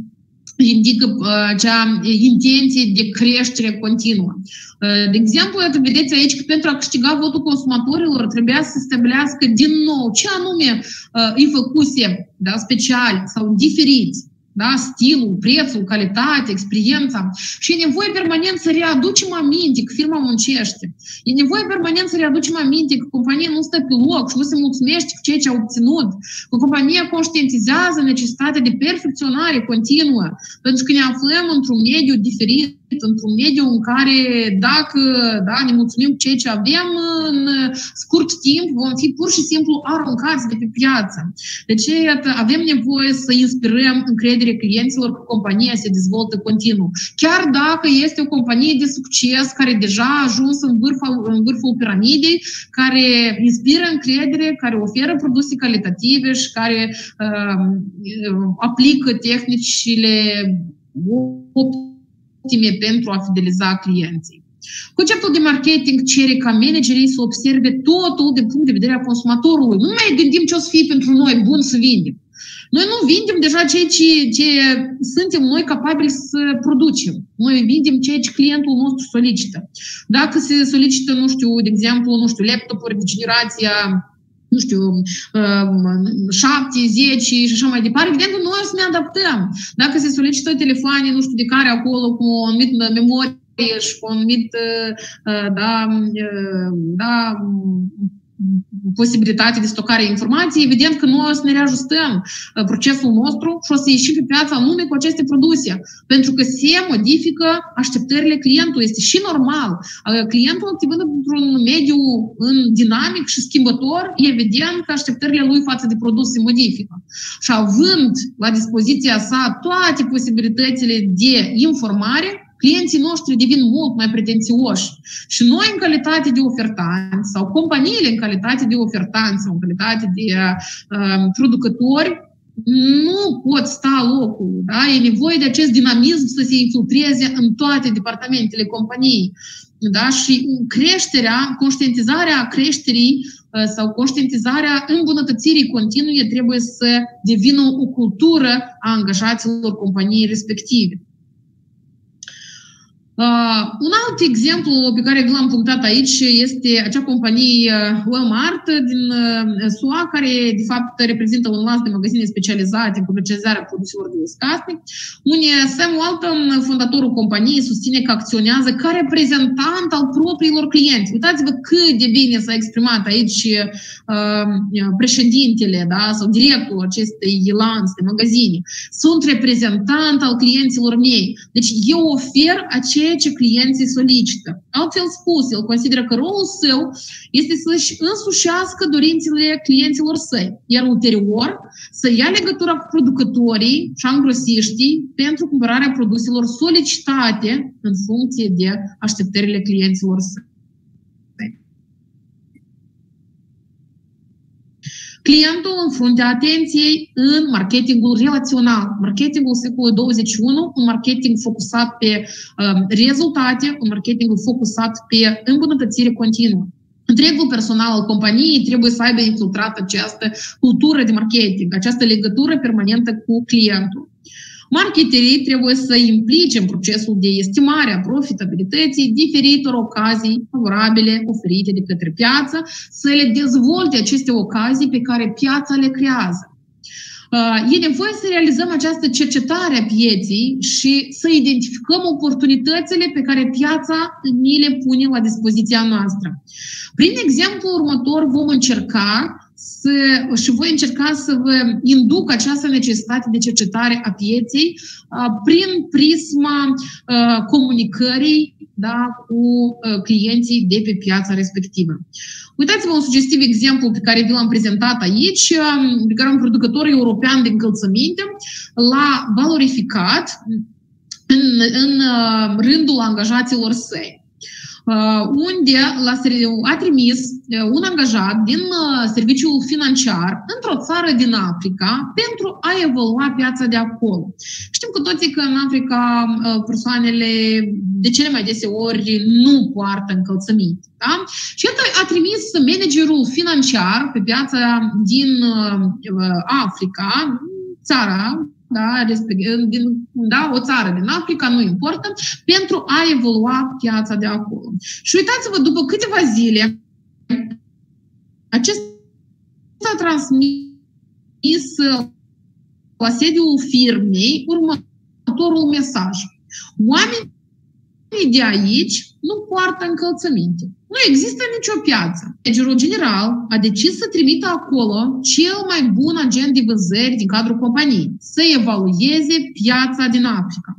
indică acea intenție de creștere continuă. De exemplu, iată, vedeți aici că pentru a câștiga votul consumatorilor trebuia să stabilească din nou ce anume îi făcuse da, special sau diferiți da? stilul, prețul, calitatea, experiența. Și e nevoie permanent să readucem aminte că firma muncește. E nevoie permanent să readucem aminte că compania nu stă pe loc și nu se mulțumește cu ceea ce a obținut, că compania conștientizează necesitatea de perfecționare continuă, pentru că ne aflăm într-un mediu diferit într-un mediu în care dacă da, ne mulțumim cu ceea ce avem, în scurt timp vom fi pur și simplu aruncați de pe piață. De ce avem nevoie să inspirăm încredere clienților că compania se dezvoltă continuu. Chiar dacă este o companie de succes care deja a ajuns în vârful, în vârful piramidei, care inspiră încredere, care oferă produse calitative și care uh, aplică tehnicile optime pentru a fideliza clienții. Conceptul de marketing cere ca managerii să observe totul din punct de vedere a consumatorului. Nu mai gândim ce o să fie pentru noi bun să vindem. Noi nu vindem deja ceea ce, ce suntem noi capabili să producem. Noi vindem ceea ce clientul nostru solicită. Dacă se solicită, nu știu, de exemplu, nu știu, laptopuri de generația nu știu, 7, 10 și așa mai departe, evident, noi o să ne adaptăm. Dacă se solicită telefoane, nu știu, de care acolo cu o anumită memorie și cu o anumită, da, da, posibilitate de stocare a informației, evident că noi o să ne reajustăm uh, procesul nostru și o să ieșim pe piața nume cu aceste produse. Pentru că se modifică așteptările clientului. Este și normal. Uh, clientul activând într-un mediu în dinamic și schimbător, evident că așteptările lui față de produs se modifică. Și având la dispoziția sa toate posibilitățile de informare, clienții noștri devin mult mai pretențioși. Și noi, în calitate de ofertanți, sau companiile în calitate de ofertanți, sau în calitate de uh, producători, nu pot sta locul. Da? E nevoie de acest dinamism să se infiltreze în toate departamentele companiei. Da? Și creșterea, conștientizarea creșterii sau conștientizarea îmbunătățirii continue trebuie să devină o cultură a angajaților companiei respective. Uh, un alt exemplu pe care vi l-am punctat aici este acea companie Walmart din uh, SUA, care de fapt reprezintă un lanț de magazine specializate în comercializarea produselor de uscasnic, unde Sam Walton, fondatorul companiei, susține că acționează ca reprezentant al propriilor clienți. Uitați-vă cât de bine s-a exprimat aici uh, președintele da, sau directorul acestei lanț de magazine. Sunt reprezentant al clienților mei. Deci eu ofer acei ceea ce clienții solicită. Altfel spus, el consideră că rolul său este să-și însușească dorințele clienților săi, iar ulterior să ia legătura cu producătorii și angrosiștii pentru cumpărarea produselor solicitate în funcție de așteptările clienților săi. Clientul în fruntea atenției în marketingul relațional. Marketingul secolului 21, un marketing focusat pe uh, rezultate, un marketing focusat pe îmbunătățire continuă. Întregul personal al companiei trebuie să aibă infiltrat această cultură de marketing, această legătură permanentă cu clientul. Marketerii trebuie să implice în procesul de estimare a profitabilității diferitor ocazii favorabile oferite de către piață, să le dezvolte aceste ocazii pe care piața le creează. Uh, e nevoie să realizăm această cercetare a pieții și să identificăm oportunitățile pe care piața ni le pune la dispoziția noastră. Prin exemplu următor vom încerca să, și voi încerca să vă induc această necesitate de cercetare a pieței prin prisma comunicării da, cu clienții de pe piața respectivă. Uitați-vă un sugestiv exemplu pe care vi l-am prezentat aici, pe care un producător european de încălțăminte l-a valorificat în, în rândul angajaților săi. Uh, unde a trimis uh, un angajat din uh, serviciul financiar într-o țară din Africa pentru a evolua piața de acolo. Știm cu toții că în Africa persoanele de cele mai deseori nu poartă încălțăminte. Da? Și iată, a trimis managerul financiar pe piața din Africa, țara da, din, da, o țară din Africa, nu importă, pentru a evolua piața de acolo. Și uitați-vă, după câteva zile, acesta a transmis la sediul firmei următorul mesaj. Oamenii de aici nu poartă încălțăminte. Nu există nicio piață. Managerul general a decis să trimită acolo cel mai bun agent de vânzări din cadrul companiei, să evalueze piața din Africa,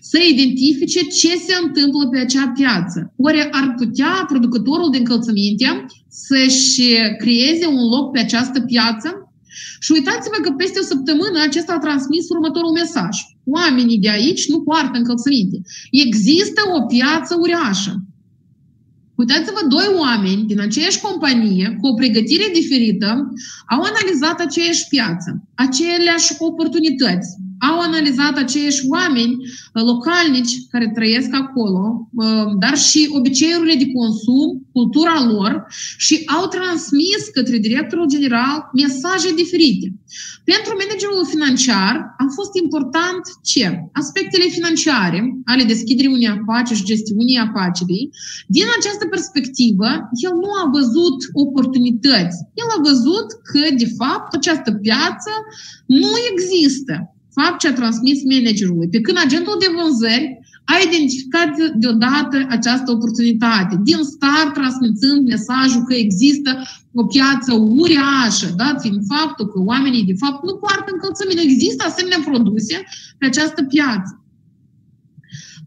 să identifice ce se întâmplă pe acea piață. Ori ar putea producătorul de încălțăminte să-și creeze un loc pe această piață și uitați-vă că peste o săptămână acesta a transmis următorul mesaj. Oamenii de aici nu poartă încălțăminte. Există o piață uriașă. Uitați-vă, doi oameni din aceeași companie, cu o pregătire diferită, au analizat aceeași piață, aceleași oportunități, au analizat aceiași oameni uh, localnici care trăiesc acolo, uh, dar și obiceiurile de consum, cultura lor și au transmis către directorul general mesaje diferite. Pentru managerul financiar a fost important ce? Aspectele financiare ale deschiderii unei afaceri și gestiunii afacerii. Din această perspectivă, el nu a văzut oportunități. El a văzut că, de fapt, această piață nu există fapt ce a transmis managerului. Pe când agentul de vânzări a identificat deodată această oportunitate, din start transmițând mesajul că există o piață uriașă, dat fiind faptul că oamenii de fapt nu poartă încălțăminte. Există asemenea produse pe această piață.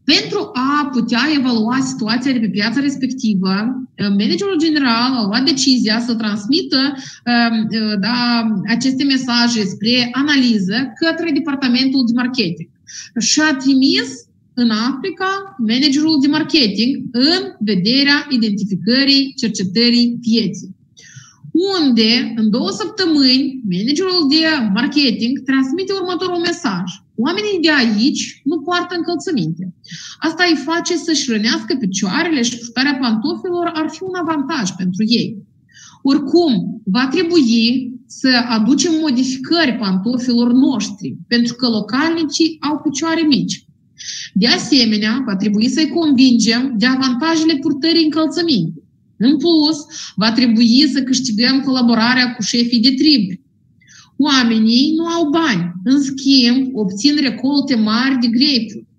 Pentru a putea evalua situația de pe piața respectivă, managerul general a luat decizia să transmită um, da, aceste mesaje spre analiză către departamentul de marketing. Și a trimis în Africa managerul de marketing în vederea identificării cercetării pieții unde în două săptămâni managerul de marketing transmite următorul mesaj. Oamenii de aici nu poartă încălțăminte. Asta îi face să-și rănească picioarele și purtarea pantofilor ar fi un avantaj pentru ei. Oricum, va trebui să aducem modificări pantofilor noștri, pentru că localnicii au picioare mici. De asemenea, va trebui să-i convingem de avantajele purtării încălțăminte. În plus, va trebui să câștigăm colaborarea cu șefii de tribi. Oamenii nu au bani, în schimb, obțin recolte mari de grapefruit.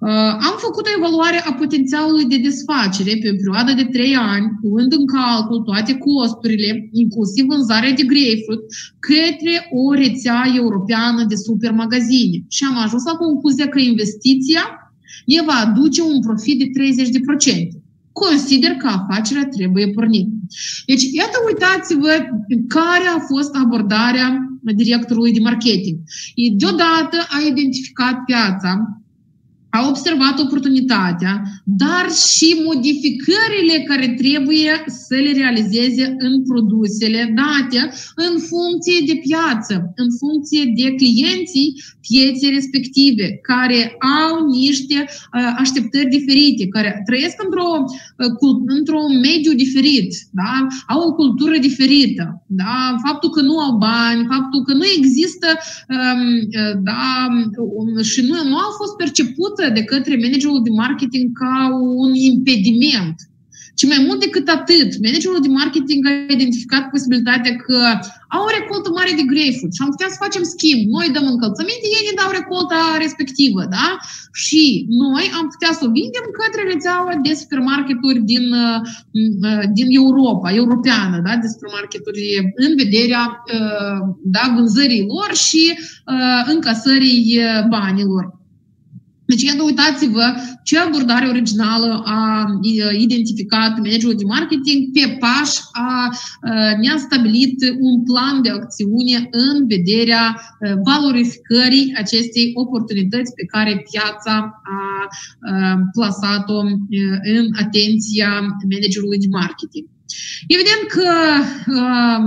Uh, am făcut o evaluare a potențialului de desfacere pe o perioadă de 3 ani, luând în calcul toate costurile, inclusiv vânzarea de grapefruit, către o rețea europeană de supermagazine. Și am ajuns la concluzia că investiția ne va aduce un profit de 30% consider că afacerea trebuie pornită. Deci, iată, uitați-vă care a fost abordarea directorului de marketing. Deodată a identificat piața, a observat oportunitatea, dar și modificările care trebuie să le realizeze în produsele date în funcție de piață, în funcție de clienții pieței respective, care au niște uh, așteptări diferite, care trăiesc într-o, uh, într-un mediu diferit, da? au o cultură diferită. Da? Faptul că nu au bani, faptul că nu există um, uh, da, um, și nu, nu au fost percepută de către managerul de marketing ca un impediment ci mai mult decât atât, managerul de marketing a identificat posibilitatea că au o recoltă mare de grapefruit și am putea să facem schimb. Noi dăm încălțăminte, ei ne dau recolta respectivă, da? Și noi am putea să o vindem către rețeaua de supermarketuri din, uh, din Europa, europeană, da? De supermarketuri în vederea uh, da, vânzării lor și uh, încasării banilor. Deci, iată, uitați-vă ce abordare originală a identificat managerul de marketing pe pași a, ne-a stabilit un plan de acțiune în vederea valorificării acestei oportunități pe care piața a plasat-o în atenția managerului de marketing. Evident că uh,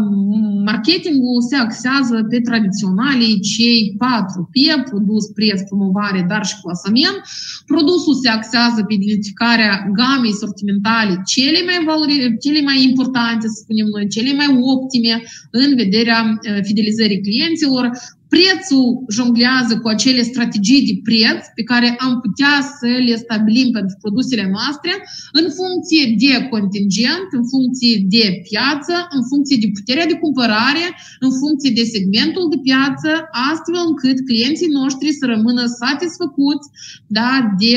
marketingul se axează pe tradiționalii cei patru P, produs, preț, promovare, dar și plasament. Produsul se axează pe identificarea gamei sortimentale cele mai, valori, cele mai importante, să spunem noi, cele mai optime în vederea uh, fidelizării clienților. Prețul jonglează cu acele strategii de preț pe care am putea să le stabilim pentru produsele noastre în funcție de contingent, în funcție de piață, în funcție de puterea de cumpărare, în funcție de segmentul de piață, astfel încât clienții noștri să rămână satisfăcuți da, de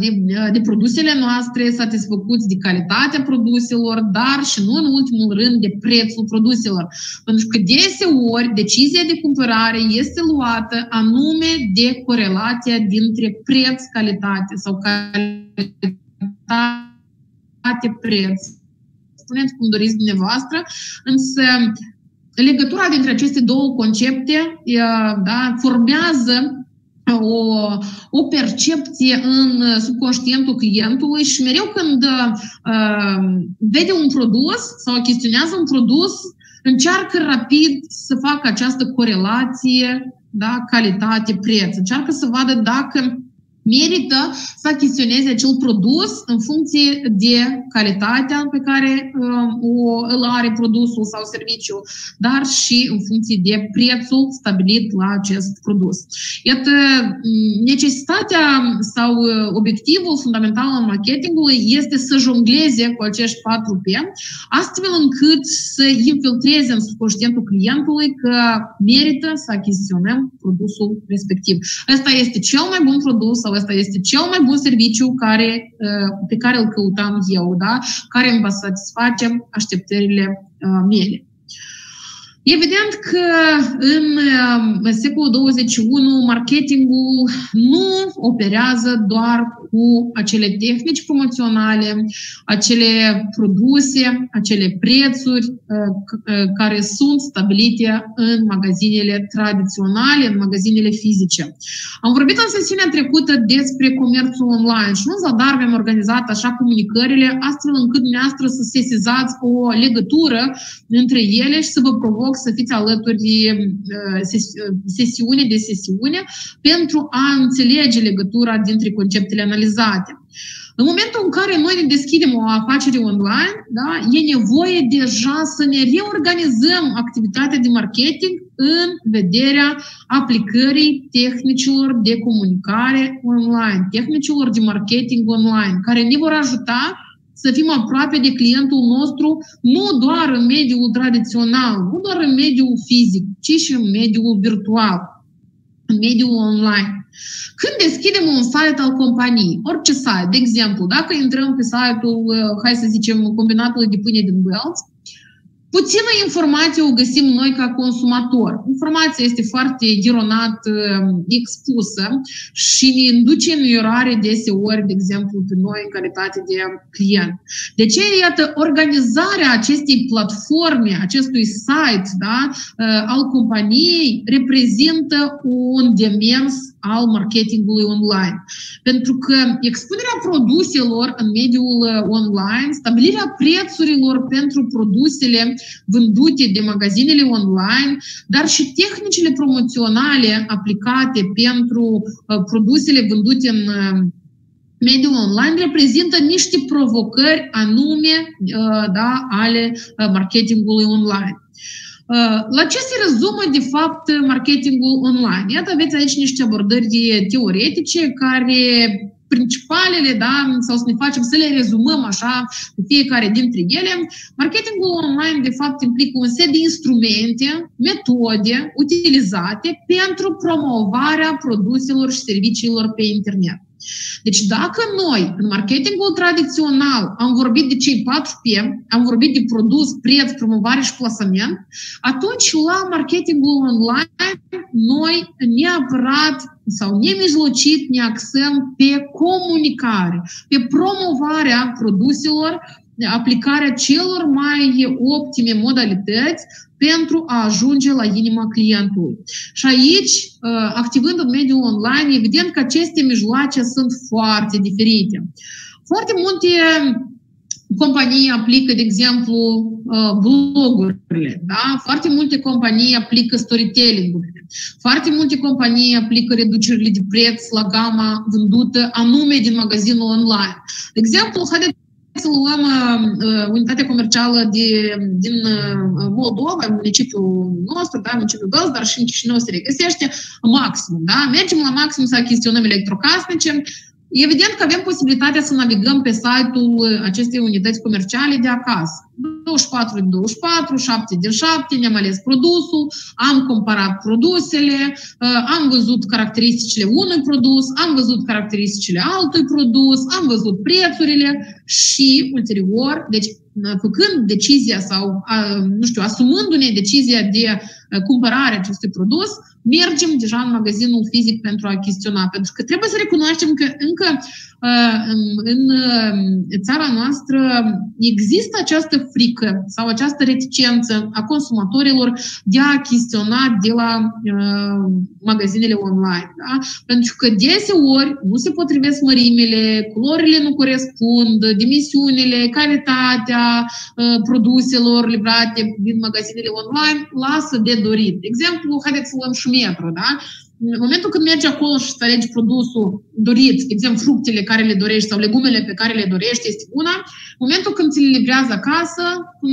de, de produsele noastre, satisfăcuți de calitatea produselor, dar și nu în ultimul rând de prețul produselor. Pentru că deseori decizia de cumpărare este luată anume de corelația dintre preț-calitate sau calitate-preț. Spuneți cum doriți dumneavoastră, însă legătura dintre aceste două concepte da, formează o, o percepție în subconștientul clientului și mereu când uh, vede un produs sau chestionează un produs, încearcă rapid să facă această corelație da, calitate-preț. Încearcă să vadă dacă merită să achiziționeze acel produs în funcție de calitatea pe care uh, o, îl are produsul sau serviciul, dar și în funcție de prețul stabilit la acest produs. Iată, necesitatea sau uh, obiectivul fundamental al marketingului este să jongleze cu acești 4P, astfel încât să infiltreze în subconștientul clientului că merită să achiziționăm produsul respectiv. Ăsta este cel mai bun produs sau ăsta este cel mai bun serviciu care, pe care îl căutam eu, da? care îmi va satisface așteptările mele. Evident că în secolul 21 marketingul nu operează doar cu acele tehnici promoționale, acele produse, acele prețuri uh, uh, care sunt stabilite în magazinele tradiționale, în magazinele fizice. Am vorbit în sesiunea trecută despre comerțul online și în zadar am organizat așa comunicările astfel încât dumneavoastră să sesizați o legătură între ele și să vă provoc să fiți alături uh, sesiune de sesiune pentru a înțelege legătura dintre conceptele analizate realizate. În momentul în care noi ne deschidem o afacere online, da, e nevoie deja să ne reorganizăm activitatea de marketing în vederea aplicării tehnicilor de comunicare online, tehnicilor de marketing online, care ne vor ajuta să fim aproape de clientul nostru, nu doar în mediul tradițional, nu doar în mediul fizic, ci și în mediul virtual, în mediul online. Când deschidem un site al companiei, orice site, de exemplu, dacă intrăm pe site-ul, uh, hai să zicem, combinatului de pâine din Wells, Puțină informație o găsim noi ca consumator. Informația este foarte gironat uh, expusă și ne induce în erare deseori, de exemplu, pe noi în calitate de client. De ce, iată, organizarea acestei platforme, acestui site da, uh, al companiei reprezintă un demers al marketingului online. Pentru că expunerea produselor în mediul uh, online, stabilirea prețurilor pentru produsele vândute de magazinele online, dar și tehnicile promoționale aplicate pentru uh, produsele vândute în uh, mediul online reprezintă niște provocări anume da, ale marketingului online. La ce se rezumă, de fapt, marketingul online? Iată, aveți aici niște abordări teoretice care principalele, da, sau să ne facem, să le rezumăm așa, fiecare dintre ele. Marketingul online, de fapt, implică un set de instrumente, metode utilizate pentru promovarea produselor și serviciilor pe internet. Deci dacă noi, în marketingul tradițional, am vorbit de cei 4P, am vorbit de produs, preț, promovare și plasament, atunci la marketingul online noi neapărat sau nemijlocit ne axăm pe comunicare, pe promovarea produselor aplicarea celor mai optime modalități pentru a ajunge la inima clientului. Și aici, uh, activând în mediul online, evident că aceste mijloace sunt foarte diferite. Foarte multe companii aplică, de exemplu, uh, blogurile, da? foarte multe companii aplică storytelling-urile, foarte multe companii aplică reducerile de preț la gama vândută anume din magazinul online. De exemplu, haideți să luăm uh, unitatea comercială de, din uh, Moldova, municipiul nostru, da, municipiul Gălz, dar și în Chișinău se regăsește maxim. Da? Mergem la maxim să achiziționăm electrocasnice, Evident că avem posibilitatea să navigăm pe site-ul acestei unități comerciale de acasă. 24 din 24, 7 din 7, ne-am ales produsul, am comparat produsele, uh, am văzut caracteristicile unui produs, am văzut caracteristicile altui produs, am văzut prețurile și ulterior, deci făcând decizia sau, nu știu, asumându-ne decizia de cumpărare acestui produs, mergem deja în magazinul fizic pentru a achiziționa. Pentru că trebuie să recunoaștem că încă în țara noastră există această frică sau această reticență a consumatorilor de a achiziționa de la magazinele online. Da? Pentru că deseori nu se potrivesc mărimile, culorile nu corespund, dimensiunile, calitatea produselor livrate din magazinele online lasă de dorit. De exemplu, haideți să luăm și metro, da? În momentul când mergi acolo și să alegi produsul dorit, de exemplu fructele care le dorești sau legumele pe care le dorești, este una. În momentul când ți le livrează acasă,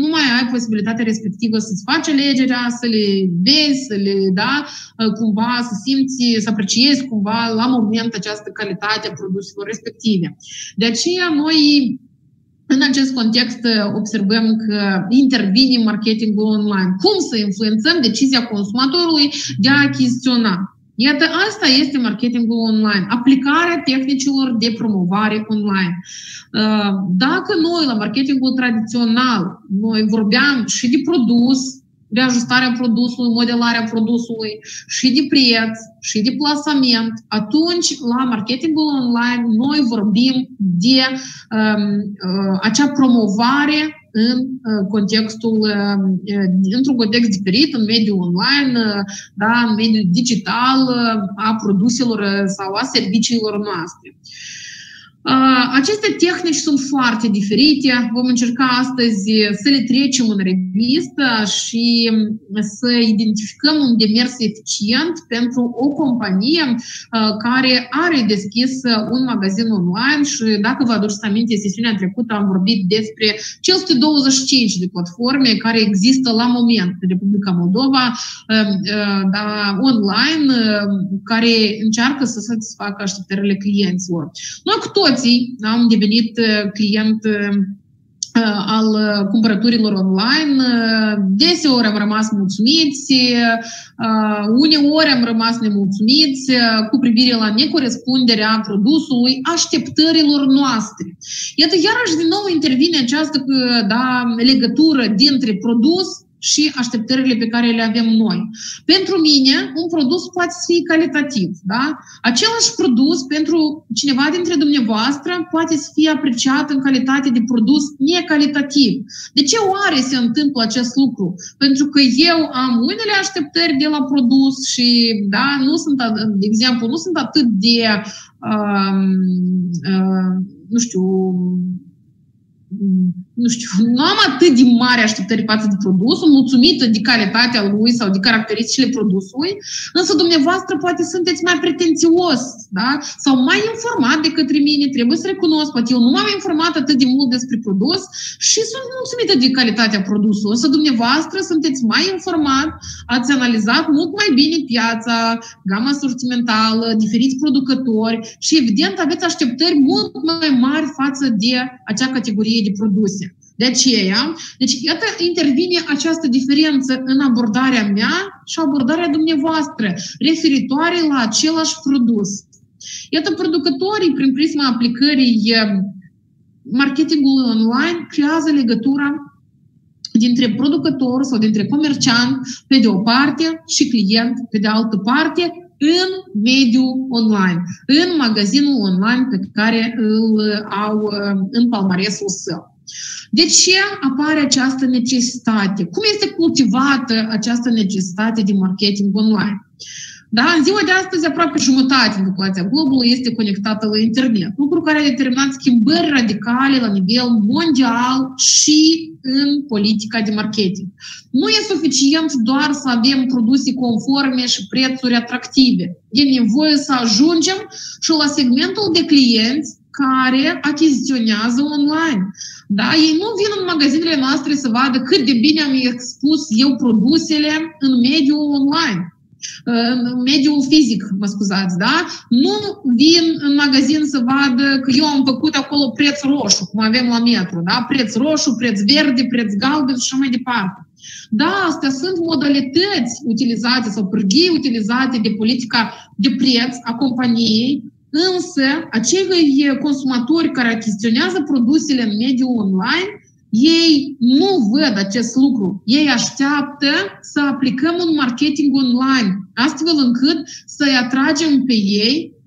nu mai ai posibilitatea respectivă să-ți faci alegerea, să le vezi, să le, da, cumva, să simți, să apreciezi cumva la moment această calitate a produselor respective. De aceea noi în acest context observăm că intervine marketingul online. Cum să influențăm decizia consumatorului de a achiziționa? Iată, asta este marketingul online, aplicarea tehnicilor de promovare online. Uh, dacă noi la marketingul tradițional, noi vorbeam și de produs, de ajustarea produsului, modelarea produsului și de preț și de plasament, atunci la marketingul online noi vorbim de um, uh, acea promovare în uh, contextul, uh, într-un context diferit, în mediul online, uh, da, în mediul digital a produselor sau a serviciilor noastre. Aceste tehnici sunt foarte diferite. Vom încerca astăzi să le trecem în revistă și să identificăm un demers eficient pentru o companie care are deschis un magazin online și dacă vă aduceți aminte, sesiunea trecută am vorbit despre 525 de platforme care există la moment în Republica Moldova da, online care încearcă să satisfacă așteptările clienților. Noi cu toții am devenit client al cumpărăturilor online. Deseori am rămas mulțumiți, uneori am rămas nemulțumiți cu privire la necorespunderea produsului așteptărilor noastre. Iată, iarăși din nou intervine această da, legătură dintre produs și așteptările pe care le avem noi. Pentru mine, un produs poate fi calitativ. Da? Același produs pentru cineva dintre dumneavoastră poate să fie apreciat în calitate de produs necalitativ. De ce oare se întâmplă acest lucru? Pentru că eu am unele așteptări de la produs și, da, nu sunt, de exemplu, nu sunt atât de, uh, uh, nu știu, nu știu, nu am atât de mare așteptări față de produs, mulțumită de calitatea lui sau de caracteristicile produsului, însă dumneavoastră poate sunteți mai pretențios, da? Sau mai informat de către mine, trebuie să recunosc, poate eu nu m-am informat atât de mult despre produs și sunt mulțumită de calitatea produsului, însă dumneavoastră sunteți mai informat, ați analizat mult mai bine piața, gama sortimentală, diferiți producători și evident aveți așteptări mult mai mari față de acea categorie de produse. De aceea, deci iată, intervine această diferență în abordarea mea și abordarea dumneavoastră, referitoare la același produs. Iată, producătorii, prin prisma aplicării eh, marketingului online, creează legătura dintre producător sau dintre comerciant pe de o parte și client pe de altă parte în mediul online, în magazinul online pe care îl au eh, în palmaresul său. De ce apare această necesitate? Cum este cultivată această necesitate de marketing online? Da, în ziua de astăzi, aproape jumătate din populația globului este conectată la internet, lucru care a determinat schimbări radicale la nivel mondial și în politica de marketing. Nu e suficient doar să avem produse conforme și prețuri atractive. E nevoie să ajungem și la segmentul de clienți care achiziționează online. Da? Ei nu vin în magazinele noastre să vadă cât de bine am expus eu produsele în mediul online în mediul fizic, mă scuzați, da? Nu vin în magazin să vadă că eu am făcut acolo preț roșu, cum avem la metro, da? Preț roșu, preț verde, preț galben și așa mai departe. Da, astea sunt modalități utilizate sau pârghii utilizate de politica de preț a companiei Însă, acei consumatori care achiziționează produsele în mediul online, ei nu văd acest lucru. Ei așteaptă să aplicăm un marketing online, astfel încât să-i atragem pe ei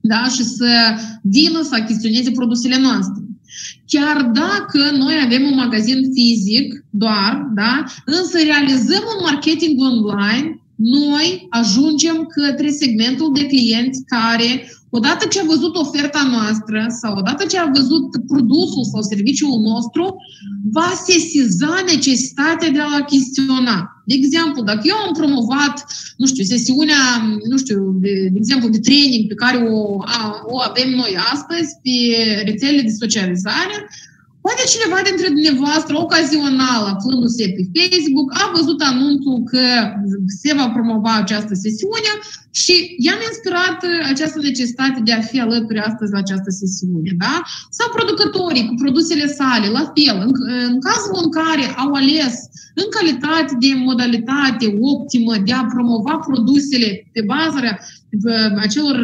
da, și să vină să achiziționeze produsele noastre. Chiar dacă noi avem un magazin fizic doar, da, însă realizăm un marketing online, noi ajungem către segmentul de clienți care odată ce a văzut oferta noastră sau odată ce a văzut produsul sau serviciul nostru, va sesiza necesitatea de a achiziționa. De exemplu, dacă eu am promovat, nu știu, sesiunea, nu știu, de, de exemplu, de training pe care o, a, o avem noi astăzi pe rețelele de socializare, Poate cineva dintre dumneavoastră, ocazional, aflându-se pe Facebook, a văzut anunțul că se va promova această sesiune și i-am inspirat această necesitate de a fi alături astăzi la această sesiune. Da? Sau producătorii cu produsele sale, la fel. În, în cazul în care au ales în calitate de modalitate optimă de a promova produsele pe baza acelor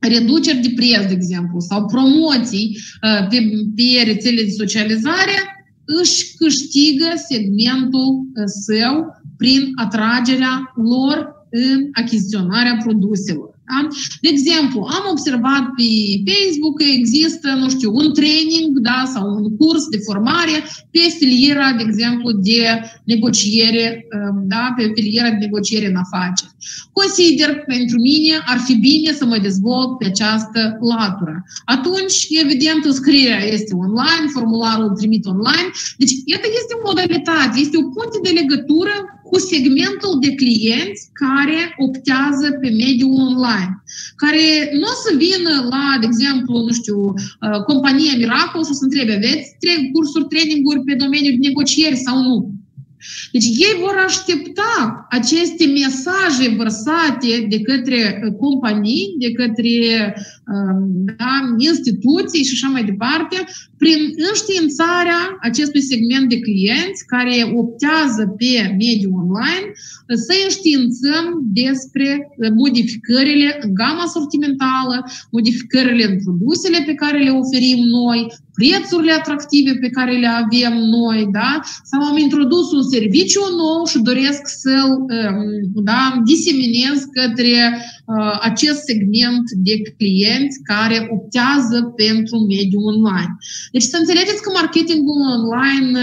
reduceri de preț, de exemplu, sau promoții uh, pe, pe rețele de socializare, își câștigă segmentul uh, său prin atragerea lor în achiziționarea produselor. Da? De exemplu, am observat pe Facebook că există, nu știu, un training da, sau un curs de formare pe filiera, de exemplu, de negociere, um, da, pe filiera de negociere în afaceri. Consider că pentru mine ar fi bine să mă dezvolt pe această latură. Atunci, evident, înscrierea este online, formularul trimit online. Deci, iată, este o modalitate, este o punte de legătură cu segmentul de clienți care optează pe mediul online, care nu o să vină la, de exemplu, nu știu, uh, compania Miracle și o să întrebe, aveți cursuri, traininguri pe domeniul de negocieri sau nu? Deci ei vor aștepta aceste mesaje vărsate de către uh, companii, de către um, da, instituții și așa mai departe, prin înștiințarea acestui segment de clienți care optează pe mediul online, să înștiințăm despre uh, modificările în gama sortimentală, modificările în produsele pe care le oferim noi, prețurile atractive pe care le avem noi, da? sau am introdus un serviciu nou și doresc să-l um, da, diseminez către uh, acest segment de clienți care optează pentru mediul online. Deci să înțelegeți că marketingul online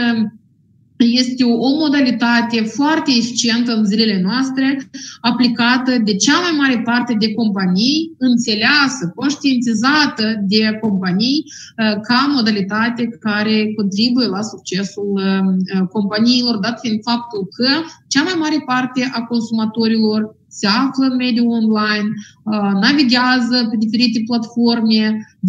este o modalitate foarte eficientă în zilele noastre, aplicată de cea mai mare parte de companii, înțeleasă, conștientizată de companii uh, ca modalitate care contribuie la succesul uh, companiilor, dat fiind faptul că cea mai mare parte a consumatorilor se află în mediul online, uh, navighează pe diferite platforme,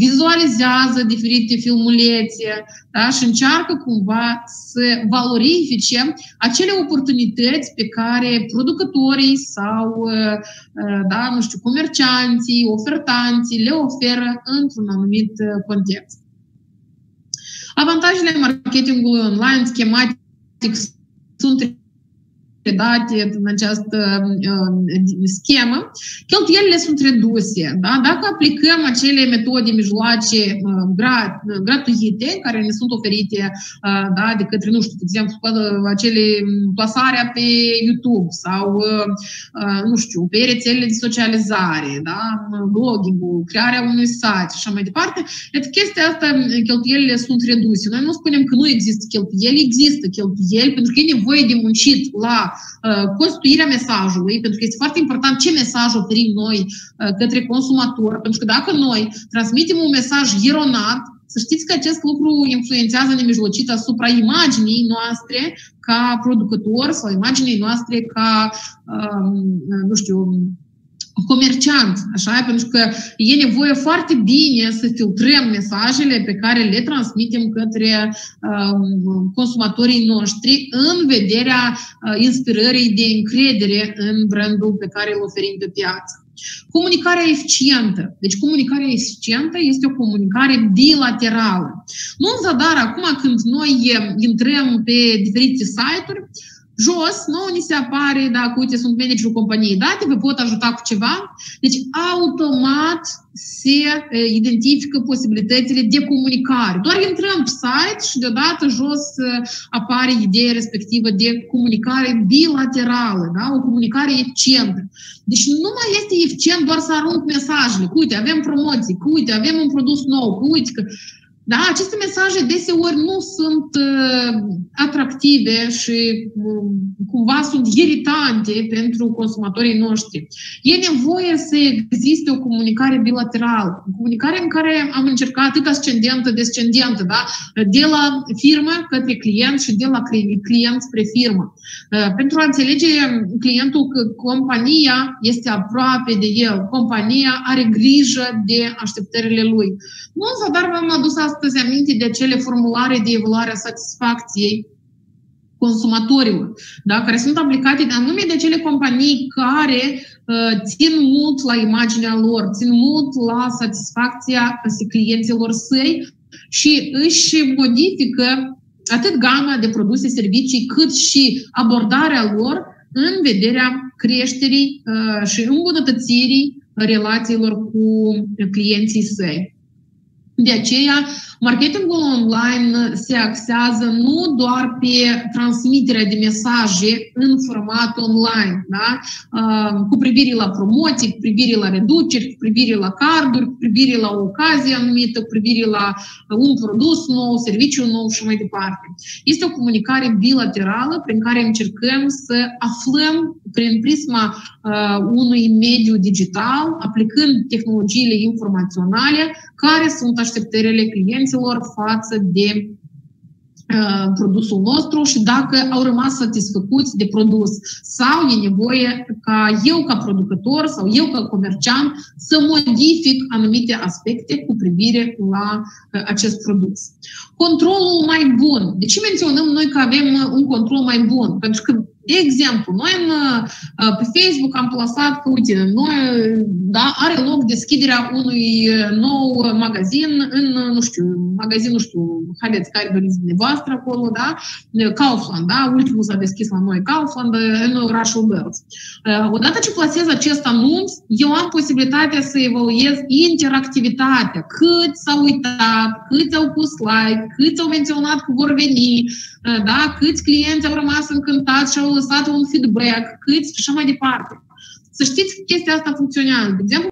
vizualizează diferite filmulețe da? și încearcă cumva să valorifice acele oportunități pe care producătorii sau uh, uh, da, nu știu, comercianții, ofertanții le oferă într-un anumit context. Avantajele marketingului online schematic sunt date în această uh, schemă, cheltuielile sunt reduse. Da? Dacă aplicăm acele metode mijloace uh, grat, gratuite care ne sunt oferite uh, da, de către, nu știu, de exemplu, acele plasarea pe YouTube sau, nu știu, pe rețelele de socializare, da? blogging-ul, crearea unui site și așa mai departe, et chestia asta, cheltuielile sunt reduse. Noi nu spunem că nu există cheltuieli, există cheltuieli pentru că e nevoie de muncit la Uh, construirea mesajului, pentru că este foarte important ce mesaj oferim noi uh, către consumator, pentru că dacă noi transmitem un mesaj eronat, să știți că acest lucru influențează nemijlocit asupra imaginii noastre ca producător sau imaginii noastre ca, um, nu știu, comerciant, așa, pentru că e nevoie foarte bine să filtrăm mesajele pe care le transmitem către um, consumatorii noștri în vederea uh, inspirării de încredere în brandul pe care îl oferim pe piață. Comunicarea eficientă. Deci comunicarea eficientă este o comunicare bilaterală. Nu în zadar, acum când noi intrăm pe diferite site-uri, jos, nu ni se apare dacă, uite, sunt managerul companiei date, vă pot ajuta cu ceva. Deci, automat se identifică posibilitățile de comunicare. Doar intrăm pe site și deodată jos apare ideea respectivă de comunicare bilaterală, da? o comunicare eficientă. Deci nu mai este eficient doar să arunc mesajele, cu uite, avem promoții, cu uite, avem un produs nou, cu uite, că da, aceste mesaje deseori nu sunt uh, atractive și uh, cumva sunt iritante pentru consumatorii noștri. E nevoie să existe o comunicare bilaterală, o comunicare în care am încercat atât ascendentă, descendentă, da? de la firmă către client și de la client spre firmă. Uh, pentru a înțelege clientul că compania este aproape de el, compania are grijă de așteptările lui. Nu, dar v-am adus asta astăzi aminte de cele formulare de evaluare a satisfacției consumatorilor, da? care sunt aplicate de anume de cele companii care uh, țin mult la imaginea lor, țin mult la satisfacția clienților săi și își modifică atât gama de produse, servicii, cât și abordarea lor în vederea creșterii uh, și îmbunătățirii relațiilor cu clienții săi. De aceea, marketingul online se axează nu doar pe transmiterea de mesaje în format online, da? cu privire la promoții, cu privire la reduceri, cu privire la carduri, cu privire la o ocazie anumită, cu privire la un produs nou, serviciu nou și mai departe. Este o comunicare bilaterală prin care încercăm să aflăm prin prisma uh, unui mediu digital, aplicând tehnologiile informaționale, care sunt așteptările clienților față de uh, produsul nostru și dacă au rămas satisfăcuți de produs sau e nevoie ca eu ca producător sau eu ca comerciant să modific anumite aspecte cu privire la uh, acest produs. Controlul mai bun. De ce menționăm noi că avem un control mai bun? Pentru că de exemplu, noi în, pe Facebook am plasat că, uite, noi, da, are loc deschiderea unui nou magazin în, nu știu, magazin, nu știu, haideți, care doriți dumneavoastră acolo, da? Kaufland, da? Ultimul s-a deschis la noi Kaufland în orașul Belz. Odată ce plasez acest anunț, eu am posibilitatea să evaluez interactivitatea, cât s-au uitat, câți au pus like, câți au menționat că vor veni, da? câți clienți au rămas încântați și au lăsat un feedback, câți și așa mai departe. Să știți că chestia asta funcționează. De exemplu,